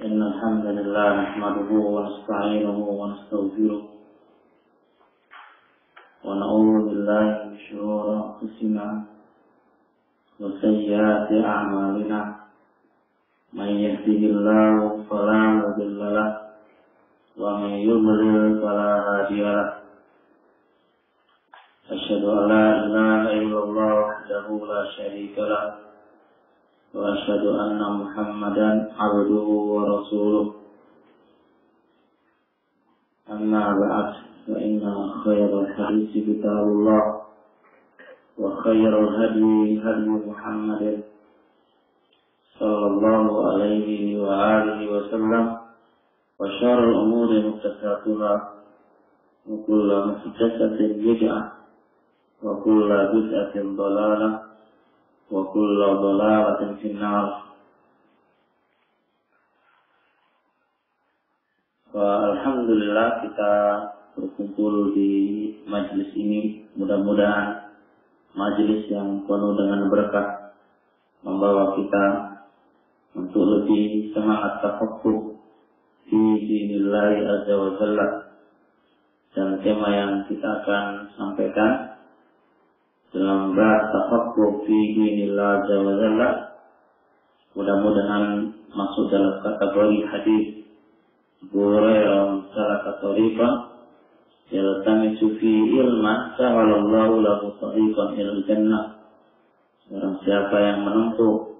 إن الحمد لله نحمده ونستعينه ونستغفره ونعوذ بالله من شرور أنفسنا وسيئات أعمالنا. من يهده الله فلا مضل له ومن يضلل فلا هادي له. أشهد أن لا إله إلا الله وحده لا شريك له. وأشهد أن محمدا عبده ورسوله. أما بعد فإن خير الحديث كتاب الله وخير الهدي هدي محمد صلى الله عليه وآله وسلم وشر الأمور محدثاتها وكل محدثة بدعة وكل بدعة ضلالة. وكل ضلالة في النار Alhamdulillah kita berkumpul di majelis ini. Mudah-mudahan majelis yang penuh dengan berkah membawa kita untuk lebih semangat tafakkur di dinillah azza wa jalla dan tema yang kita akan sampaikan dalam bab tafakkur fi dinillah jalla. Mudah-mudahan masuk dalam kategori hadis Hurairah salah tariqan yaltamisu fi ilma sahalallahu lahu tariqan ilal jannah. Orang siapa yang menempuh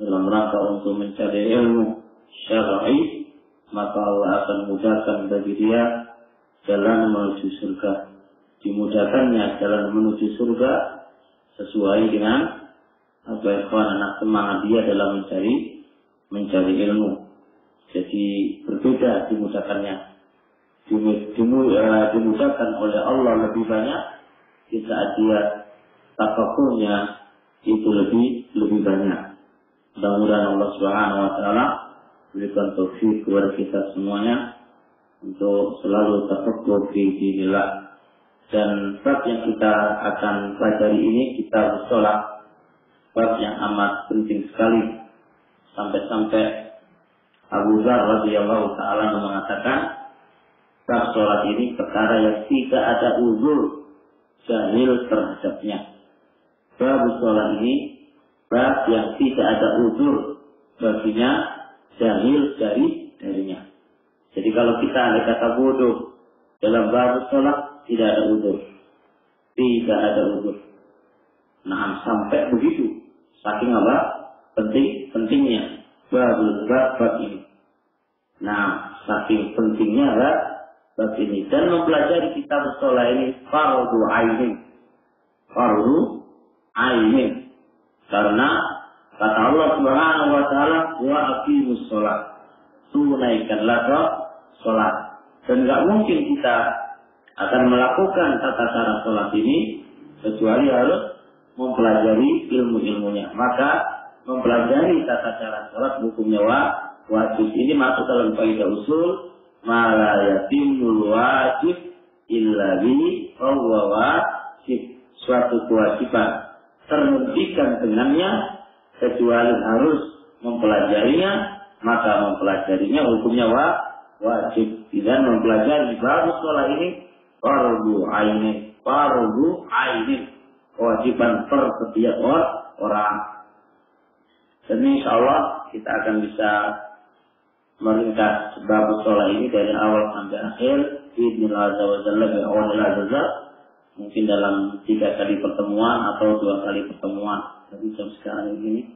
dalam rangka untuk mencari ilmu syar'i maka Allah akan mudahkan bagi dia jalan menuju surga dimudahkannya jalan menuju surga sesuai dengan apa yang anak semangat dia dalam mencari mencari ilmu. Jadi berbeda dimudahkannya. Eh, dimudahkan oleh Allah lebih banyak di saat dia itu lebih lebih banyak. Mudah-mudahan Allah Subhanahu wa taala berikan taufik kepada kita semuanya untuk selalu tafakur di dinillah dan bab yang kita akan pelajari ini kita bersolat bab yang amat penting sekali sampai-sampai Abu Dhar radhiyallahu taala mengatakan bab sholat ini perkara yang tidak ada uzur jahil terhadapnya. Bab sholat ini bab yang tidak ada uzur baginya jahil dari darinya. Jadi kalau kita ada kata bodoh dalam bab sholat tidak ada uzur. Tidak ada uzur. Nah sampai begitu. Saking apa? Penting, pentingnya babul bab bab ini. Nah, saking pentingnya bab bab ini dan mempelajari kitab sholat ini fardu ainin. Fardu ainin. Karena kata Allah Subhanahu wa taala wa aqimus sholat. Tunaikanlah sholat. Dan nggak mungkin kita akan melakukan tata cara sholat ini kecuali harus mempelajari ilmu-ilmunya. Maka mempelajari tata cara sholat hukumnya wa, wajib. Ini masuk dalam kaidah usul mala yatimul wajib illa bi wajib. Suatu kewajiban terhentikan dengannya kecuali harus mempelajarinya maka mempelajarinya hukumnya wa, wajib dan mempelajari baru sholat ini fardu ainin fardu ainin kewajiban per setiap orang dan insya Allah kita akan bisa meringkas sebab sholat ini dari awal sampai akhir. Bismillah Mungkin dalam tiga kali pertemuan atau dua kali pertemuan. Tapi jam sekarang ini.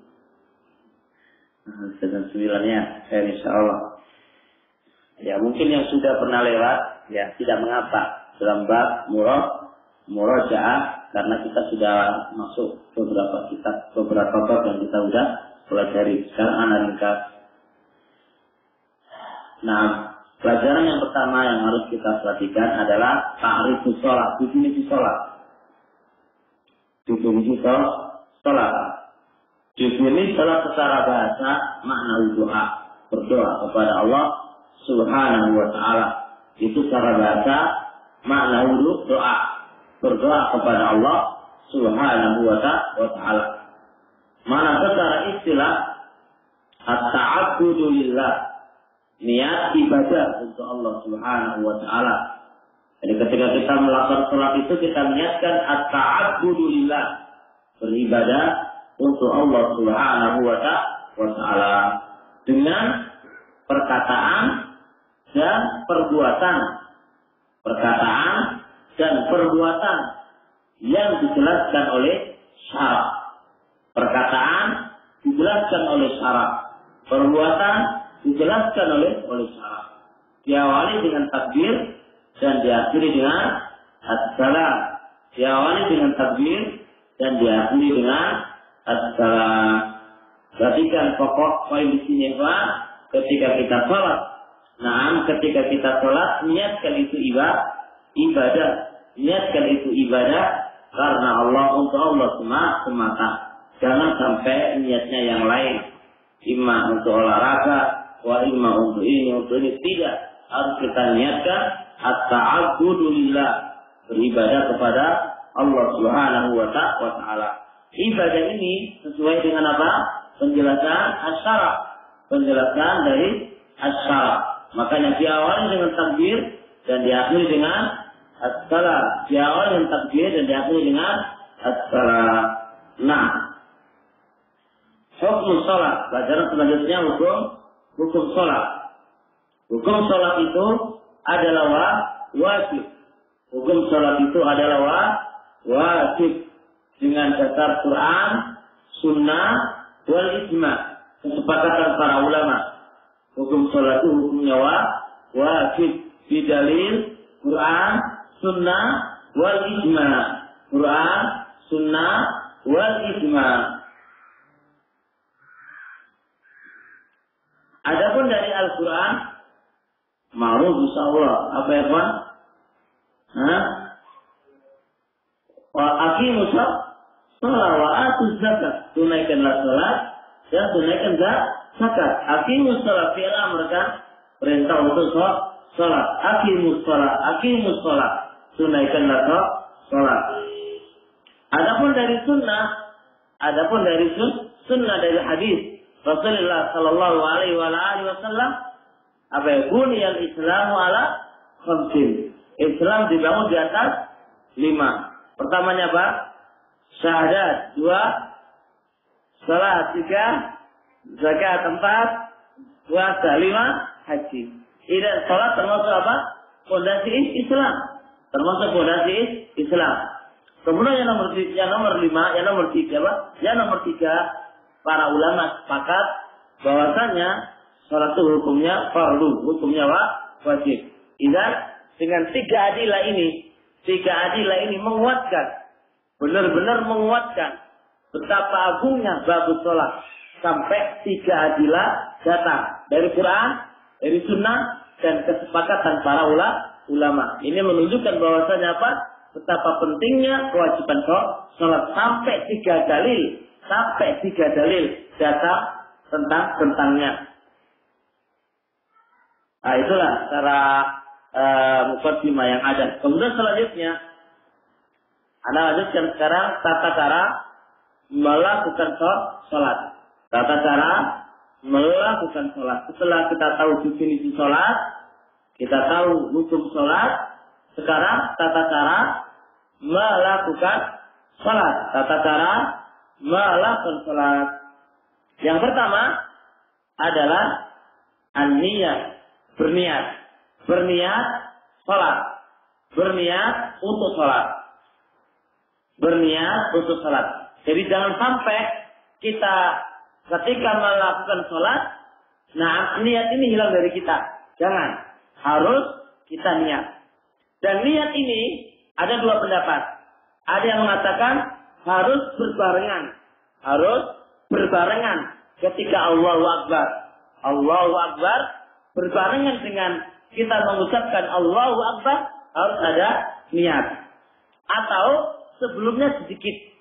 Nah, sedang sembilannya, saya insya Allah. Ya mungkin yang sudah pernah lewat, ya tidak mengapa. Dalam bab murah, murojaah, karena kita sudah masuk beberapa kitab, beberapa bab yang kita sudah pelajari. Sekarang anak ringkas. Nah, pelajaran yang pertama yang harus kita perhatikan adalah ta'rif sholat, definisi sholat. Definisi sholat. Definisi sholat secara bahasa makna doa, berdoa kepada Allah Subhanahu wa taala. Itu secara bahasa makna doa, berdoa kepada Allah Subhanahu wa taala. Mana secara istilah at-ta'abbudu lillah niat ibadah untuk Allah Subhanahu wa taala. Jadi ketika kita melakukan sholat itu kita niatkan at-ta'abbudu lillah. Beribadah untuk Allah Subhanahu wa taala dengan perkataan dan perbuatan. Perkataan dan perbuatan yang dijelaskan oleh syarat. Perkataan dijelaskan oleh syarat. Perbuatan dijelaskan oleh oleh syarat. Diawali dengan takbir dan diakhiri dengan assalam. Diawali dengan takbir dan diakhiri dengan assalam. Perhatikan pokok poin di sini Pak, ketika kita sholat. Nah, ketika kita sholat, niatkan itu ibadah, ibadah. Niatkan itu ibadah karena Allah untuk Allah semata. Jangan sampai niatnya yang lain. Ima untuk olahraga, wa imma untuk ini, untuk ini. Tidak. Harus kita niatkan at-ta'abudu lillah. Beribadah kepada Allah Subhanahu wa ta'ala. Ibadah ini sesuai dengan apa? Penjelasan asyara. Penjelasan dari asyara. Makanya diawali dengan takbir dan diakhiri dengan as-salam. Diawali dengan takbir dan diakhiri dengan as-salam. Nah, hukum salat. Pelajaran selanjutnya hukum hukum sholat. Hukum sholat itu adalah wajib. Hukum sholat itu adalah wajib dengan dasar Quran, Sunnah, wal ijma, kesepakatan para ulama. Hukum sholat itu hukumnya wajib di dalil Quran, Sunnah, wal ijma. Quran, Sunnah, wal ijma. Adapun dari Al-Quran, insya Allah. Apa ya Pak? Hah? Wa aqimu sholat wa atu zakat. Tunaikanlah sholat dan tunaikan zakat. Aqimu sholat fi'il amr kan? Perintah untuk sholat. Aqimu sholat. Aqimu sholat. Tunaikanlah sholat. Adapun dari sunnah, adapun dari sunnah dari hadis Rasulullah Shallallahu Alaihi Wasallam apa ya buniyal Islamu ala khamsin. Islam dibangun di atas lima. Pertamanya apa? Syahadat dua, salat tiga, zakat empat, puasa lima, haji. Ini salat termasuk apa? Fondasi Islam. Termasuk fondasi Islam. Kemudian yang nomor yang nomor lima, yang nomor tiga apa? Yang nomor tiga para ulama sepakat bahwasanya sholat itu hukumnya fardu, hukumnya wajib. Idan dengan tiga adilah ini, tiga adilah ini menguatkan, benar-benar menguatkan betapa agungnya bagus sholat sampai tiga adilah datang dari Quran, dari Sunnah dan kesepakatan para ulama. Ini menunjukkan bahwasanya apa? Betapa pentingnya kewajiban sholat sampai tiga dalil sampai tiga dalil data tentang tentangnya. Nah itulah cara uh, mukadimah yang ada. Kemudian selanjutnya, anda lanjutkan sekarang tata cara melakukan sholat. Tata cara melakukan sholat. Setelah kita tahu definisi sholat, kita tahu hukum sholat. Sekarang tata cara melakukan sholat. Tata cara melakukan sholat. Yang pertama adalah an-niyat, berniat. Berniat sholat. Berniat untuk sholat. Berniat untuk sholat. Jadi jangan sampai kita ketika melakukan sholat, nah niat ini hilang dari kita. Jangan. Harus kita niat. Dan niat ini ada dua pendapat. Ada yang mengatakan harus berbarengan. Harus berbarengan ketika Allahu Akbar. Allahu Akbar berbarengan dengan kita mengucapkan Allahu Akbar harus ada niat. Atau sebelumnya sedikit.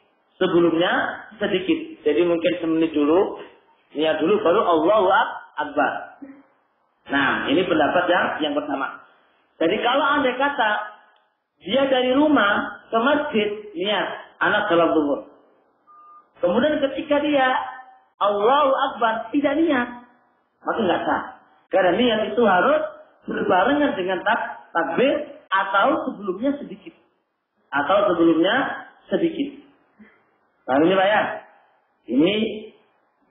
Sebelumnya sedikit. Jadi mungkin semenit dulu. Niat dulu baru Allahu Akbar. Nah ini pendapat yang, yang pertama. Jadi kalau anda kata dia dari rumah ke masjid niat anak dalam tubuh. Kemudian ketika dia Allahu Akbar tidak niat, maka nggak sah. Karena niat itu harus berbarengan dengan tak, takbir atau sebelumnya sedikit. Atau sebelumnya sedikit. Nah ini Pak ya. Ini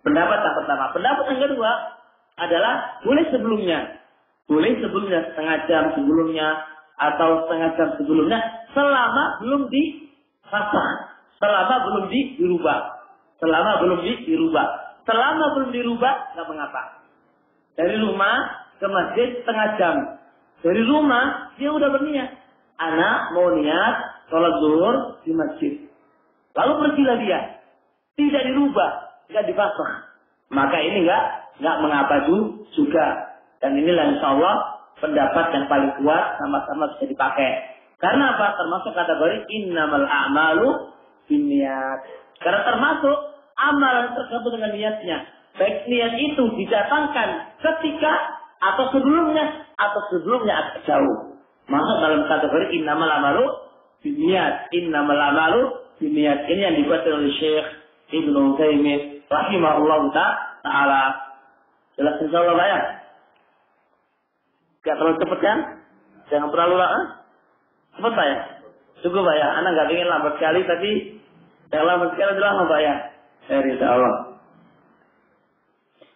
pendapat yang pertama. Pendapat yang kedua adalah boleh sebelumnya. Boleh sebelumnya, setengah jam sebelumnya, atau setengah jam sebelumnya, selama belum difasah. Selama belum dirubah. Selama belum dirubah. Selama belum dirubah, nggak mengapa. Dari rumah ke masjid setengah jam. Dari rumah, dia udah berniat. Anak mau niat sholat zuhur di masjid. Lalu pergilah dia. Tidak dirubah, tidak dipasang. Maka ini enggak enggak mengapa juga. Dan inilah insya Allah pendapat yang paling kuat sama-sama bisa dipakai. Karena apa? Termasuk kategori innamal a'malu biniat. Karena termasuk amalan tergabung dengan niatnya. Baik niat itu didatangkan ketika atau sebelumnya atau sebelumnya agak jauh. Masuk dalam kategori innamal amalu biniat. Innamal amalu biniat. Ini yang dibuat oleh Syekh Ibnu Taimin rahimahullah taala. Jelas insyaallah ya. Gak terlalu cepet kan? Jangan terlalu lama. Cepet Pak ya? Cukup Pak ya? Anak gak ingin lambat sekali tapi yang lambat sekali adalah lama Pak ya? Insya Allah.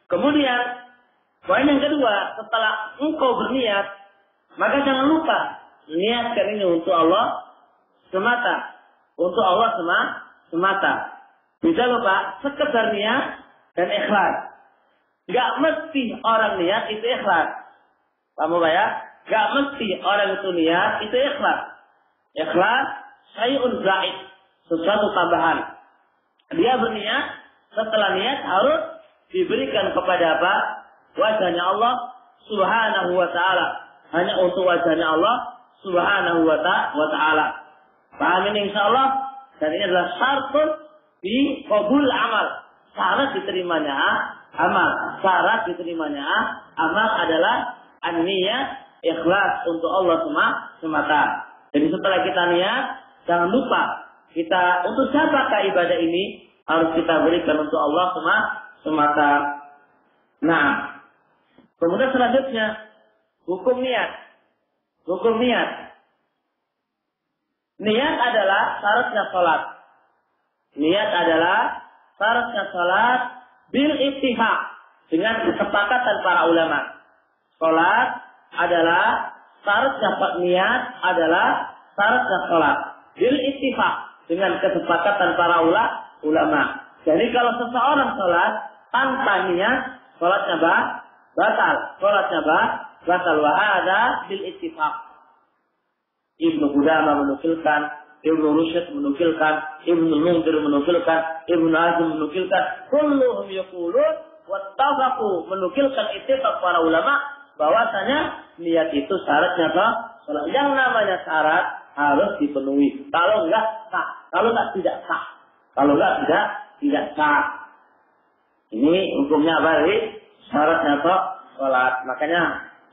Kemudian, poin yang kedua, setelah engkau berniat, maka jangan lupa niatkan ini untuk Allah semata. Untuk Allah semata. Bisa lupa sekedar niat dan ikhlas. Gak mesti orang niat itu ikhlas. Kamu ya? Gak mesti orang itu niat itu ikhlas. Ikhlas sayun zaid. Sesuatu tambahan. Dia berniat, setelah niat harus diberikan kepada apa? Wajahnya Allah subhanahu wa ta'ala. Hanya untuk wajahnya Allah subhanahu wa ta'ala. Paham ini insya Allah? Dan ini adalah syartun di kabul amal. Syarat diterimanya amal. Syarat diterimanya amal adalah an-niyat ikhlas untuk Allah semata. Jadi setelah kita niat, jangan lupa kita untuk siapakah ibadah ini harus kita berikan untuk Allah semata. Nah, kemudian selanjutnya hukum niat. Hukum niat. Niat adalah syaratnya salat. Niat adalah syaratnya salat bil ittihad dengan kesepakatan para ulama. Sholat adalah syarat dapat niat adalah syarat sholat. Bil ittifaq dengan kesepakatan para ulama. Jadi kalau seseorang sholat tanpa niat, sholatnya bah, batal. Sholatnya bah, batal. Wa ada bil ittifaq. Ibnu Qudama menukilkan, Ibnu Rusyid menukilkan, Ibnu Munzir menukilkan, Ibnu Azim menukilkan, kulluhum yaqulun wattafaqu menukilkan ittifaq para ulama bahwasanya niat itu syaratnya apa? Yang namanya syarat harus dipenuhi. Kalau enggak sah, kalau enggak tidak sah. Kalau enggak tidak tidak sah. Ini hukumnya apa? Syaratnya apa? Sholat. Makanya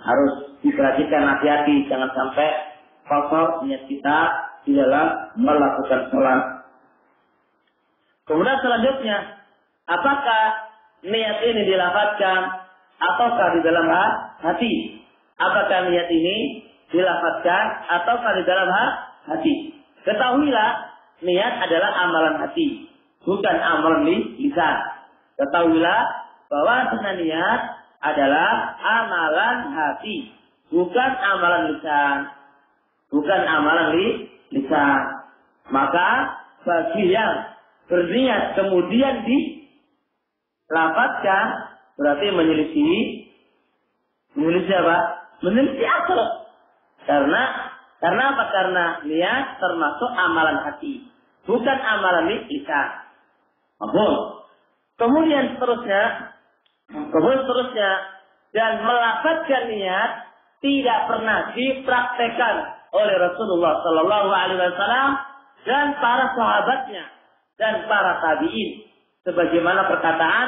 harus diperhatikan hati-hati jangan sampai kosong niat kita di dalam melakukan sholat. Kemudian selanjutnya, apakah niat ini dilafazkan ataukah di dalam hati? Apakah niat ini dilafazkan ataukah di dalam hati? Ketahuilah niat adalah amalan hati, bukan amalan lisan. Ketahuilah bahwa niat adalah amalan hati, bukan amalan lisan. Bukan amalan lisan. Maka bagi yang berniat kemudian dilapatkan berarti menyelisih menyelisih apa? Menyelisih asal. Karena karena apa? Karena niat termasuk amalan hati, bukan amalan lisan. Mahfuz. Kemudian seterusnya, kemudian seterusnya dan melafatkan niat tidak pernah dipraktekkan oleh Rasulullah Sallallahu Alaihi Wasallam dan para sahabatnya dan para tabiin sebagaimana perkataan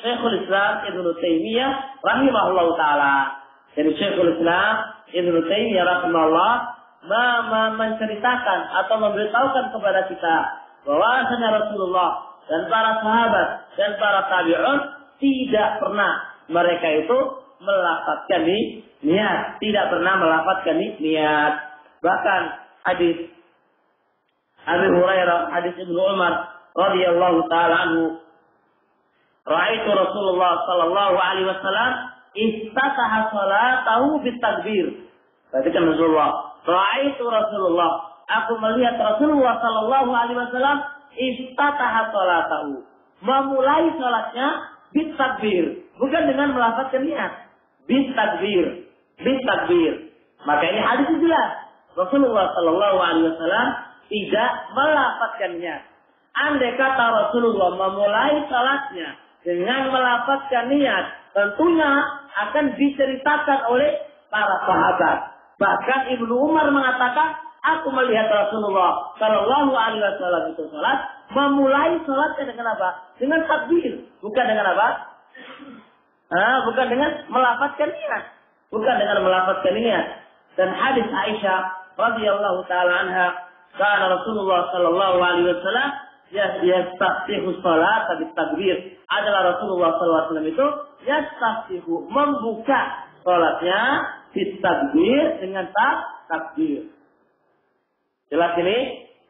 Syekhul Islam Ibnu Taimiyah rahimahullah taala. Jadi Syekhul Islam Ibnu Taimiyah rahimahullah menceritakan atau memberitahukan kepada kita bahwa Rasulullah dan para sahabat dan para tabi'un tidak pernah mereka itu melafazkan ni, niat, tidak pernah melafazkan ni, niat. Bahkan hadis Abu Hurairah, hadis Ibnu Umar radhiyallahu taala anhu, Ra'aitu Rasulullah sallallahu alaihi wasallam istataha salatahu bitakbir. Berarti kan Rasulullah. Ra'aitu Rasulullah. Aku melihat Rasulullah sallallahu alaihi wasallam istataha salatahu. Memulai salatnya bitakbir. Bukan dengan melafazkan niat. Bitakbir. Bitakbir. Maka ini hadis jelas. Rasulullah sallallahu alaihi wasallam tidak melafazkan niat. Andai kata Rasulullah memulai salatnya dengan melafazkan niat, tentunya akan diceritakan oleh para sahabat. Bahkan Ibnu Umar mengatakan, aku melihat Rasulullah Shallallahu Alaihi Wasallam itu salat, memulai salatnya dengan apa? Dengan takbir, bukan dengan apa? Ah, bukan dengan melafazkan niat, bukan dengan melafazkan niat. Dan hadis Aisyah radhiyallahu taala anha, karena Rasulullah Shallallahu Alaihi Wasallam yastaftihu salat takbir adalah Rasulullah SAW itu yastaftihu membuka salatnya takbir dengan tak takbir. Jelas ini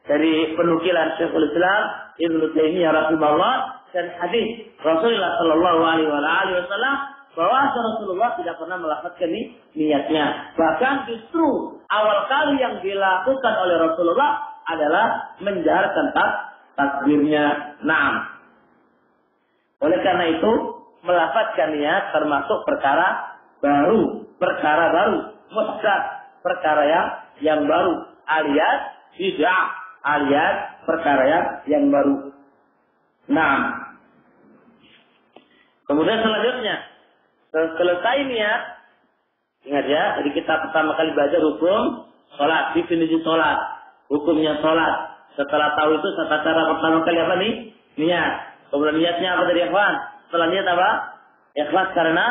dari penukilan Syekhul Islam Ibnu Taimiyah rahimahullah dan hadis Rasulullah Shallallahu Alaihi Wasallam bahwa Rasulullah tidak pernah melakukan ni, niatnya. Bahkan justru awal kali yang dilakukan oleh Rasulullah adalah menjaharkan tak takbirnya naam. Oleh karena itu, melafatkan niat termasuk perkara baru, perkara baru, muhdath, perkara yang yang baru, alias tidak alias perkara yang yang baru. Naam. Kemudian selanjutnya, selesai niat, ingat ya, jadi kita pertama kali belajar hukum sholat, definisi sholat, hukumnya sholat, setelah tahu itu tata cara pertama kali apa nih? Niat. Kemudian niatnya apa tadi ikhwan? Setelah niat apa? Ikhlas karena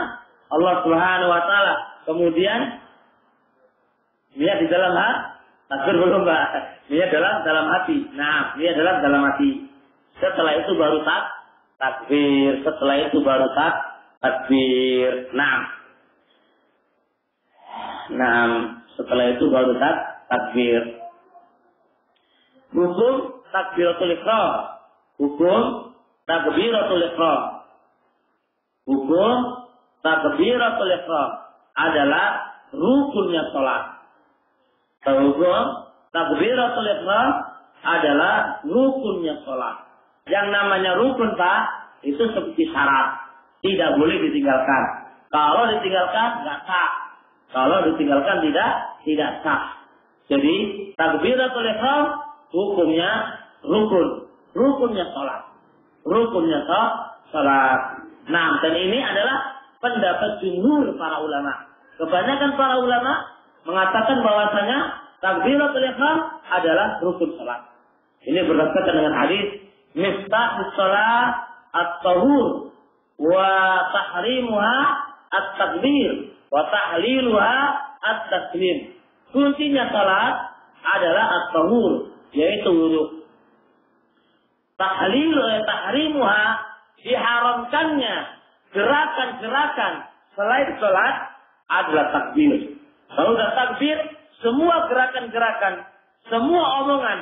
Allah Subhanahu wa taala. Kemudian niat di dalam hati. Takbir belum Mbak. Niat dalam dalam hati. Nah, niat dalam dalam hati. Setelah itu baru tak takbir. Setelah itu baru tak takbir. Nah. Nah, setelah itu baru tak takbir. Hukum takbiratul ikhram. Hukum takbiratul ikhram. Hukum takbiratul ikhram adalah rukunnya sholat. Hukum takbiratul ikhram adalah rukunnya sholat. Yang namanya rukun Pak, itu seperti syarat. Tidak boleh ditinggalkan. Kalau ditinggalkan, nggak sah. Kalau ditinggalkan tidak, tidak sah. Jadi takbiratul ikhram hukumnya rukun. Rukunnya sholat. Rukunnya sholat. Nah, dan ini adalah pendapat jumhur para ulama. Kebanyakan para ulama mengatakan bahwasanya takbiratul ihram adalah rukun sholat. Ini berdasarkan dengan hadis miftah sholat at-tahur wa tahrimuha at-takbir wa tahliluha at-taslim. Kuncinya salat adalah at-tahur, yaitu wudhu. Tahlil tahrimuha diharamkannya gerakan-gerakan selain sholat adalah takbir. Kalau sudah takbir, semua gerakan-gerakan, semua omongan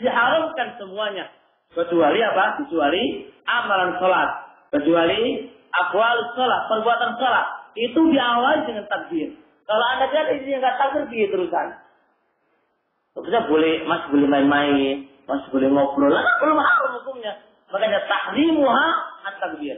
diharamkan semuanya. Kecuali apa? Kecuali amalan sholat. Kecuali akwal sholat, perbuatan sholat. Itu diawali dengan takbir. Kalau anda tidak ini nggak takbir, begitu terusan. Maksudnya boleh, masih boleh main-main, masih boleh ngobrol. Lah, belum haram hukumnya. Makanya tahrimuha at-takbir.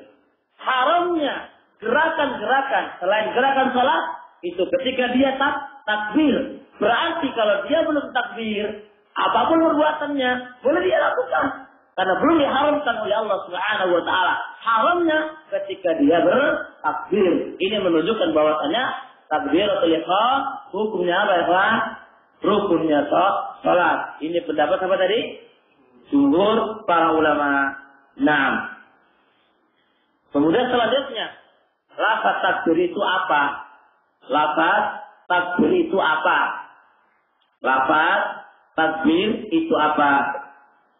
Haramnya gerakan-gerakan selain gerakan salat itu ketika dia tak takbir. Berarti kalau dia belum takbir, apa pun perbuatannya boleh dia lakukan. Karena belum diharamkan oleh Allah Subhanahu wa taala. Haramnya ketika dia bertakbir. Ini menunjukkan bahwasanya takbiratul ihram hukumnya apa ya, rukunnya salat. Ini pendapat apa tadi? Jumhur para ulama. Nah. Kemudian selanjutnya, lafaz takbir itu apa? Lafaz takbir itu apa? Lafaz takbir itu apa?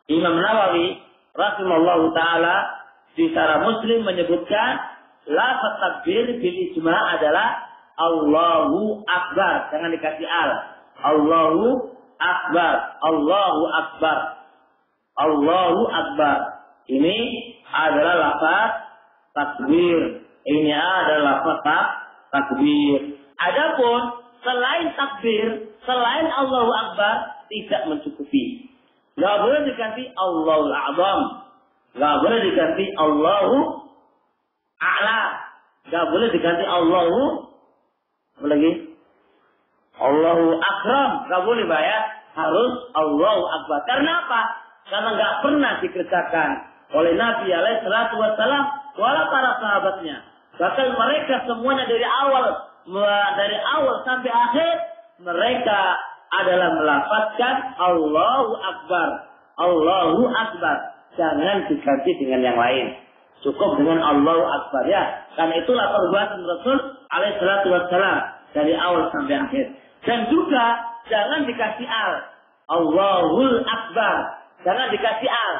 Imam Nawawi rahimahullah taala di cara Muslim menyebutkan lafaz takbir bil ijma adalah Allahu Akbar. Jangan dikasih al. Allahu Akbar. Allahu Akbar. Allahu Akbar. Ini adalah lafaz takbir. Ini adalah lafaz takbir. Adapun selain takbir, selain Allahu Akbar tidak mencukupi. Gak boleh diganti Allahu Azam. Gak boleh diganti Allahu A'la. Gak boleh diganti Allahu apa lagi? Allahu Akram. Gak boleh bayar. Harus Allahu Akbar. Karena apa? Karena gak pernah dikerjakan oleh Nabi alaihi salatu wassalam wala para sahabatnya. Bahkan mereka semuanya dari awal dari awal sampai akhir mereka adalah melafazkan Allahu Akbar. Allahu Akbar. Jangan diganti dengan yang lain. Cukup dengan Allahu Akbar ya. Karena itulah perbuatan Rasul alaihissalatu wassalam dari awal sampai akhir. Dan juga jangan dikasih al. Allahul Akbar. Jangan dikasih al.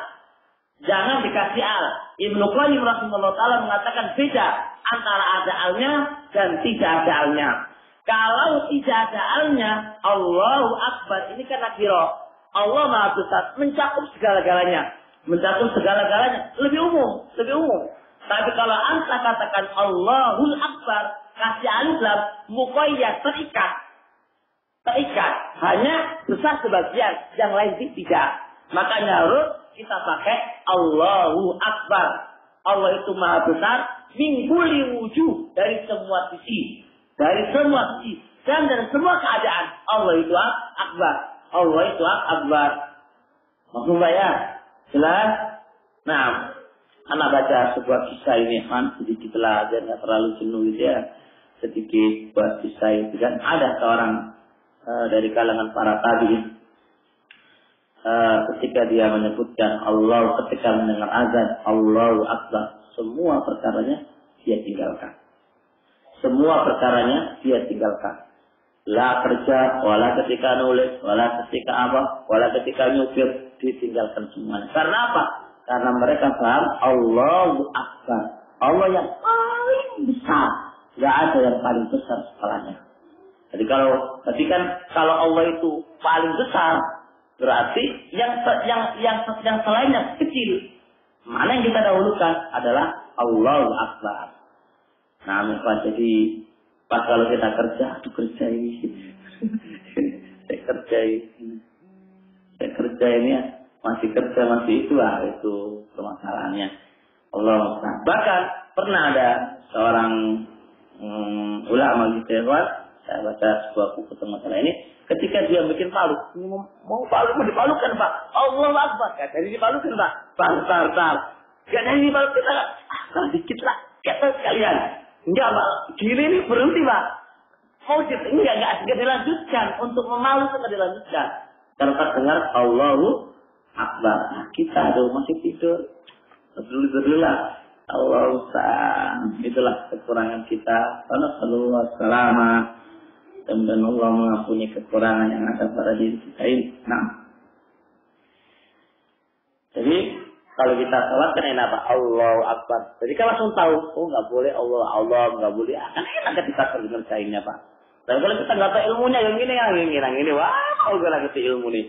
Jangan dikasih al. Ibnu Qayyim rahimahullah taala mengatakan beda antara ada alnya dan tidak ada alnya. Kalau tidak ada alnya, Allahu Akbar. Ini kan nakiro. Allah Maha Besar. Mencakup segala-galanya. Mencakup segala-galanya. Lebih umum. Lebih umum. Tapi kalau anda katakan Allahul Akbar. Kasih alif lam. Mukoyyad. Terikat. Terikat. Hanya besar sebagian. Yang lain tidak. Makanya harus kita pakai Allahu Akbar. Allah itu maha besar. Mingguli wujud. Dari semua sisi dari semua sisi dan dari semua keadaan Allah itu akbar. Allah itu akbar. Maksud ya? Jelas? Nah, anak baca sebuah kisah ini kan sedikitlah dan tidak terlalu jenuh gitu ya. Sedikit buat kisah itu kan ada seorang uh, dari kalangan para tabiin uh, ketika dia menyebutkan Allah ketika mendengar azan Allahu Akbar semua perkaranya dia tinggalkan semua perkaranya dia tinggalkan. La kerja, wala ketika nulis, wala ketika apa, wala ketika nyupir, ditinggalkan semuanya. Karena apa? Karena mereka paham Allahu Akbar. Allah yang paling besar. Gak ada yang paling besar setelahnya. Jadi kalau tadi kan kalau Allah itu paling besar, berarti yang yang yang yang selainnya kecil. Mana yang kita dahulukan adalah Allahu Akbar. Nah, Pak, jadi pas kalau kita kerja, aduh kerja ini. saya kerja ini. Saya kerja ini masih kerja, masih itu lah, itu permasalahannya. Allah nah, Bahkan pernah ada seorang um, ulama gitu ya, saya baca sebuah buku tentang masalah ini, ketika dia bikin palu, mau, mau palu mau dipalukan pak, Allah Akbar, gak jadi dipalukan pak, tar tar tar, gak jadi dipalukan, ah, dikit lah, kata sekalian, Enggak, Pak. Gini ini berhenti, Pak. Mau enggak, enggak segera dilanjutkan. Untuk memalu segera dilanjutkan. Karena dengar Allahu Akbar. Nah, kita aduh masih tidur. Dulu dulu lah. Allah Itulah kekurangan kita. Karena selalu selama dan Allah mengampuni kekurangan yang ada pada diri kita ini. Nah, jadi kalau kita sholat kan enak apa? Allah Akbar. Jadi kan langsung tahu, oh nggak boleh Allah, Allah nggak boleh. Ah, kan enak ketika ngerjainnya Pak. Tapi kalau kita nggak tahu ilmunya, yang ini, yang ini, yang ini, wah, kalau gue lagi ilmu nih.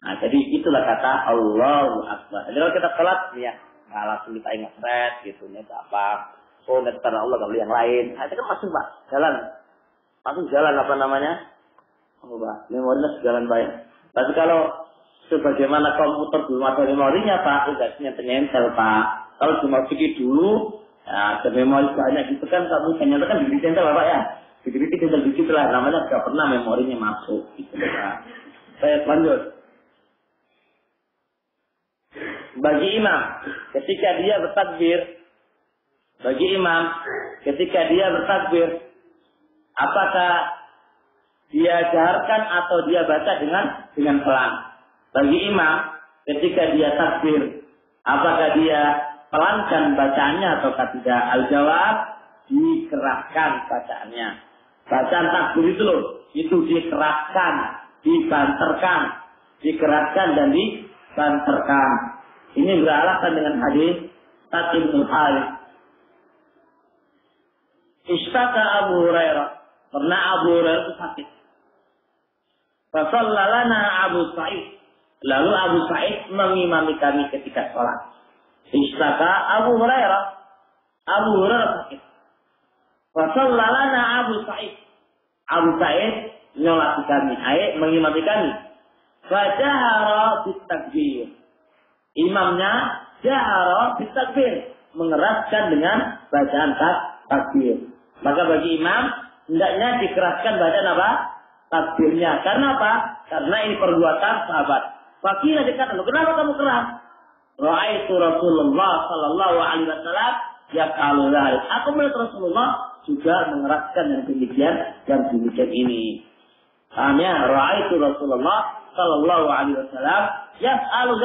Nah, jadi itulah kata Allah Akbar. Jadi kalau kita sholat, ya, nah, langsung kita ingat set, gitu, nih apa. Oh, nanti karena Allah nggak boleh yang lain. Nah, itu kan masuk Pak, jalan. Langsung jalan apa namanya? Oh, Pak, memorinya sejalan baik. Tapi kalau sebagaimana komputer belum ada memorinya Pak, indexnya ternyata Pak. Kalau cuma sedikit dulu, ya ada memori banyak gitu kan, kamu ternyata kan di center Pak ya. Dikit-dikit tinggal dikit lah, namanya tidak pernah memorinya masuk. Gitu, Pak. Saya lanjut. Bagi imam, ketika dia bertakbir, bagi imam, ketika dia bertakbir, apakah dia jaharkan atau dia baca dengan dengan pelan? Bagi imam ketika dia takbir apakah dia pelankan bacaannya atau tidak al-jawab dikerahkan bacaannya bacaan takbir itu loh itu dikerahkan dibanterkan dikerahkan dan dibanterkan ini beralasan dengan hadis Tatim Harith Istaka Abu Hurairah. Pernah Abu Hurairah itu sakit. Fasallalana Abu Sa'id. Lalu Abu Sa'id mengimami kami ketika sholat. Istaka Abu Hurairah. Abu Hurairah sakit. Fasallalana Abu Sa'id. Abu Sa'id nyolati kami. Ayat mengimami kami. Fajahara takbir. Imamnya jahara takbir. Mengeraskan dengan bacaan takbir. Maka bagi imam, hendaknya dikeraskan badan apa? Takbirnya. Karena apa? Karena ini perbuatan sahabat. Fakirah dikatakan, kenapa kamu keras? Ra'aitu Rasulullah sallallahu alaihi wasallam ya kalau Aku melihat Rasulullah juga mengeraskan yang demikian yang demikian ini. Hanya Ra'aitu Rasulullah sallallahu alaihi wasallam ya kalau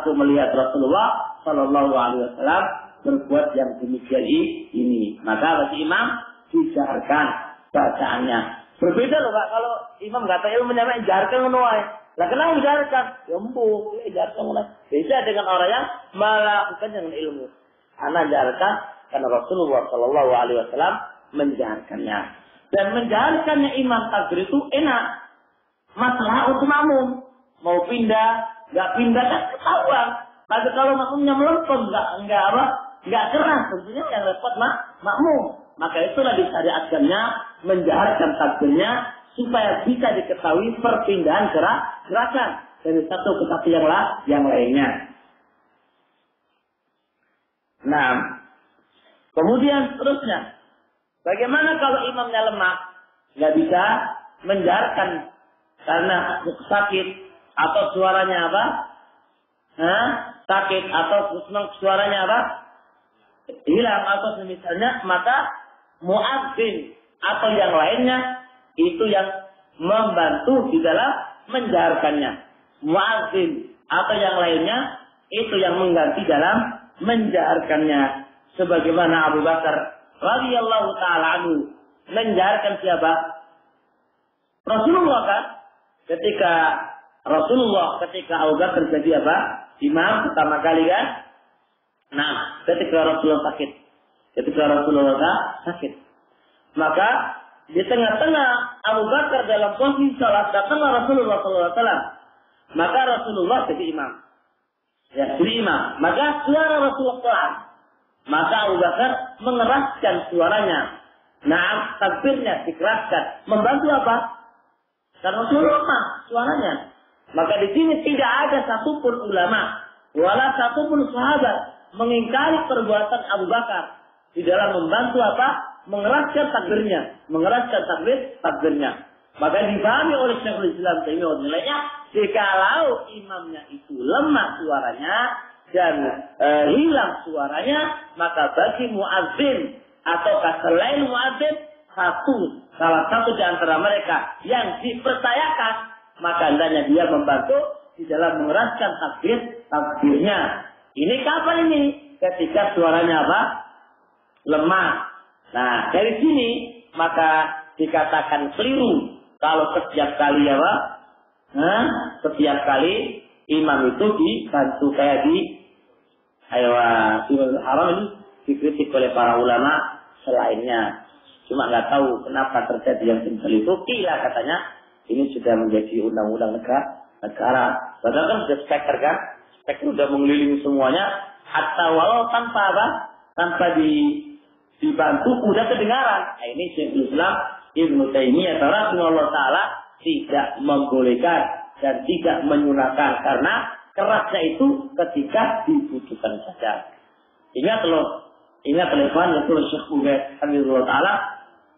Aku melihat Rasulullah sallallahu alaihi wasallam berbuat yang demikian ini. Maka bagi imam dijarkan bacaannya. Berbeda loh Pak, kalau imam tahu ilmu nyampe jarkan menuai. Lah kenapa dijarkan? Ya empuk, jarkan menuai. Beda dengan orang yang melakukan dengan ilmu. Anak jarkan karena Rasulullah Shallallahu Alaihi Wasallam menjarkannya. Dan menjarkannya imam takbir itu enak. Masalah untuk. Mau pindah, nggak pindah kan ketahuan. Tapi kalau makmumnya melempem, nggak nggak apa, nggak keras, tentunya yang repot mak makmum. Maka itulah disyariatkannya menjaharkan takbirnya supaya bisa diketahui perpindahan gerak gerakan dari satu ke satu yang lah yang lainnya. Nah, kemudian seterusnya, bagaimana kalau imamnya lemah, nggak bisa menjaharkan karena sakit atau suaranya apa? Hah? Sakit atau suaranya apa? hilang atau semisalnya maka muadzin atau yang lainnya itu yang membantu di dalam menjaharkannya. Muadzin atau yang lainnya itu yang mengganti dalam menjaharkannya. Sebagaimana Abu Bakar radhiyallahu taala anhu menjaharkan siapa? Rasulullah kan? Ketika Rasulullah ketika Abu Bakar jadi apa? Imam pertama kali kan? Nah, ketika Rasulullah sakit, ketika Rasulullah sakit, maka di tengah-tengah Abu Bakar dalam posisi salat datanglah Rasulullah SAW. Maka Rasulullah jadi imam. Ya, jadi imam. Maka suara Rasulullah keras. Maka Abu Bakar mengeraskan suaranya. Nah, takbirnya dikeraskan. Membantu apa? Karena Rasulullah suaranya. Maka di sini tidak ada satupun ulama, wala satupun sahabat mengingkari perbuatan Abu Bakar di dalam membantu apa? Mengeraskan takbirnya, mengeraskan takbir takbirnya. Maka dipahami oleh Syekhul Islam Taimiyah nilainya, jikalau imamnya itu lemah suaranya dan e, hilang suaranya, maka bagi muadzin atau selain muadzin satu salah satu di antara mereka yang dipercayakan, maka hendaknya dia membantu di dalam mengeraskan takbir takbirnya ini kapan ini? Ketika suaranya apa? Lemah. Nah, dari sini maka dikatakan keliru. Kalau setiap kali apa? Nah, setiap kali imam itu dibantu kayak di ayo haram ini dikritik oleh para ulama selainnya. Cuma nggak tahu kenapa terjadi yang seperti itu. Kila katanya ini sudah menjadi undang-undang negara. negara. Padahal kan sudah speker kan? Teknik sudah mengelilingi semuanya, hatta walau tanpa apa? Tanpa di, dibantu udah kedengaran. Nah, ini Syekhul Islam Ibnu Taimiyah Allah taala tidak membolehkan dan tidak menyunahkan karena kerasnya itu ketika dibutuhkan saja. Ingat loh, ingat telepon itu Syekh Ubaid Hamidullah taala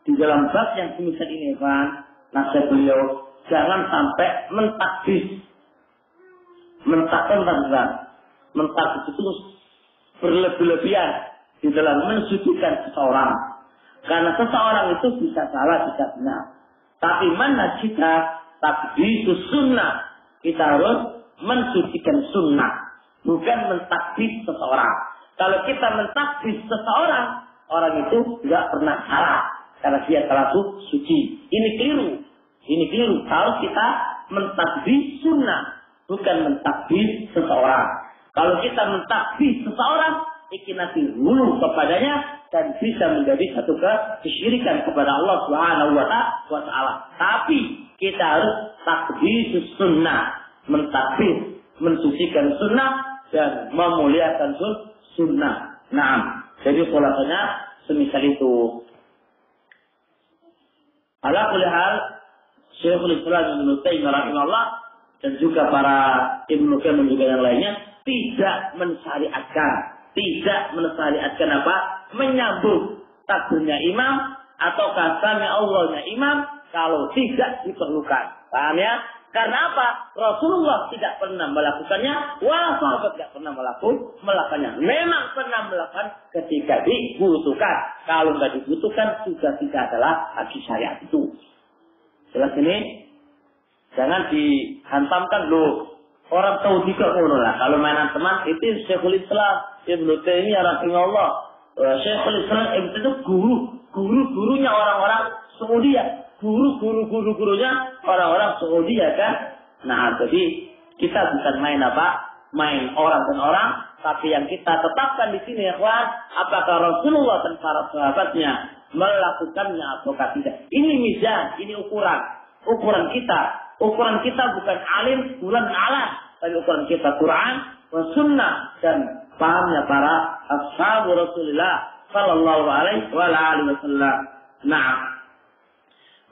di dalam bab yang semisal ini, Pak, nasihat beliau jangan sampai mentakbis mentakkan tentang mentak itu berlebih-lebihan di dalam mensucikan seseorang. Karena seseorang itu bisa salah, bisa benar. Tapi mana kita takbir sunnah. Kita harus mensucikan sunnah. Bukan mentakbir seseorang. Kalau kita mentakbir seseorang, orang itu tidak pernah salah. Karena dia telah suci. Ini keliru. Ini keliru. Harus kita mentakbir sunnah bukan mentakbir seseorang. Kalau kita mentakbir seseorang, ikhlasi hulu kepadanya dan bisa menjadi satu kesyirikan kepada Allah Subhanahu wa taala. Tapi kita harus takbir sunnah, mentakbir, mensucikan sunnah dan memuliakan sunnah. Nah, jadi khulasannya semisal itu. Ala kulli Syekhul Islam Ibn Taimiyah rahimahullah dan juga para Ibnu Qayyim juga yang lainnya tidak mensyariatkan, tidak mensyariatkan apa? Menyambung takbirnya imam atau kasami Allahnya imam kalau tidak diperlukan. Paham ya? Karena apa? Rasulullah tidak pernah melakukannya, wala sahabat tidak pernah melakukan, melakukannya. Memang pernah melakukan ketika dibutuhkan. Kalau nggak dibutuhkan, sudah tidak adalah lagi syariat itu. Jelas ini? Jangan dihantamkan loh. Orang tahu juga ngono lah. Kalau mainan teman itu Syekhul Islam Ibnu Taimiyah rahimahullah. Syekhul Islam itu guru, guru-gurunya orang-orang Saudi guru-guru guru-gurunya orang-orang Saudi ya kan. Nah, jadi kita bukan main apa? Main orang dan orang, tapi yang kita tetapkan di sini ya apakah Rasulullah dan para sahabatnya melakukannya atau tidak. Ini mizan, ini ukuran. Ukuran kita. Ukuran kita bukan alim, bulan alam. Tapi ukuran kita Quran, wa sunnah, dan pahamnya para ashab Rasulullah sallallahu alaihi wa sallam. Nah,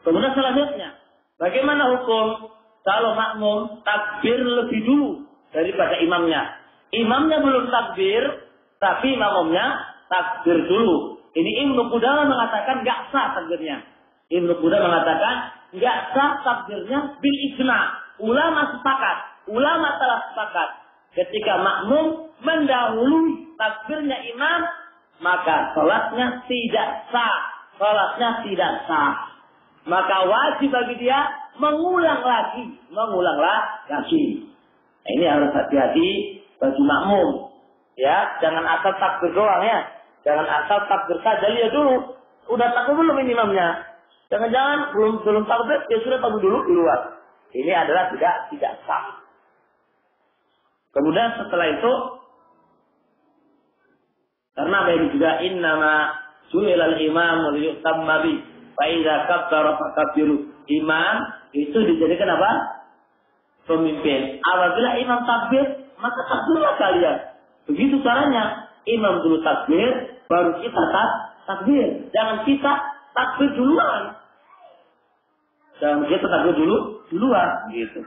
Kemudian selanjutnya, bagaimana hukum kalau makmum takbir lebih dulu daripada imamnya? Imamnya belum takbir, tapi makmumnya takbir dulu. Ini Ibnu Qudamah mengatakan gak sah takbirnya. Ibnu Qudamah mengatakan gak sah takbirnya bil ijma. Ulama sepakat, ulama telah sepakat. Ketika makmum mendahului takbirnya imam, maka sholatnya tidak sah. Sholatnya tidak sah maka wajib bagi dia mengulang lagi, mengulanglah lagi. Nah, ini harus hati-hati bagi makmum. Ya, jangan asal takbir doang ya. Jangan asal takbir saja lihat dulu. Udah takbir belum ini imamnya? Jangan-jangan belum belum takbir, ya sudah takbir dulu di. Ini adalah tidak tidak sah. Kemudian setelah itu karena ini juga innama su'ilal imam wa yu'tamma Faiza kabbara fakabbiru. Imam itu dijadikan apa? Pemimpin. Apabila imam takbir, maka takbirlah kalian. Begitu caranya. Imam dulu takbir, baru kita tak takbir. Jangan kita takbir duluan. Jangan kita takbir dulu duluan gitu.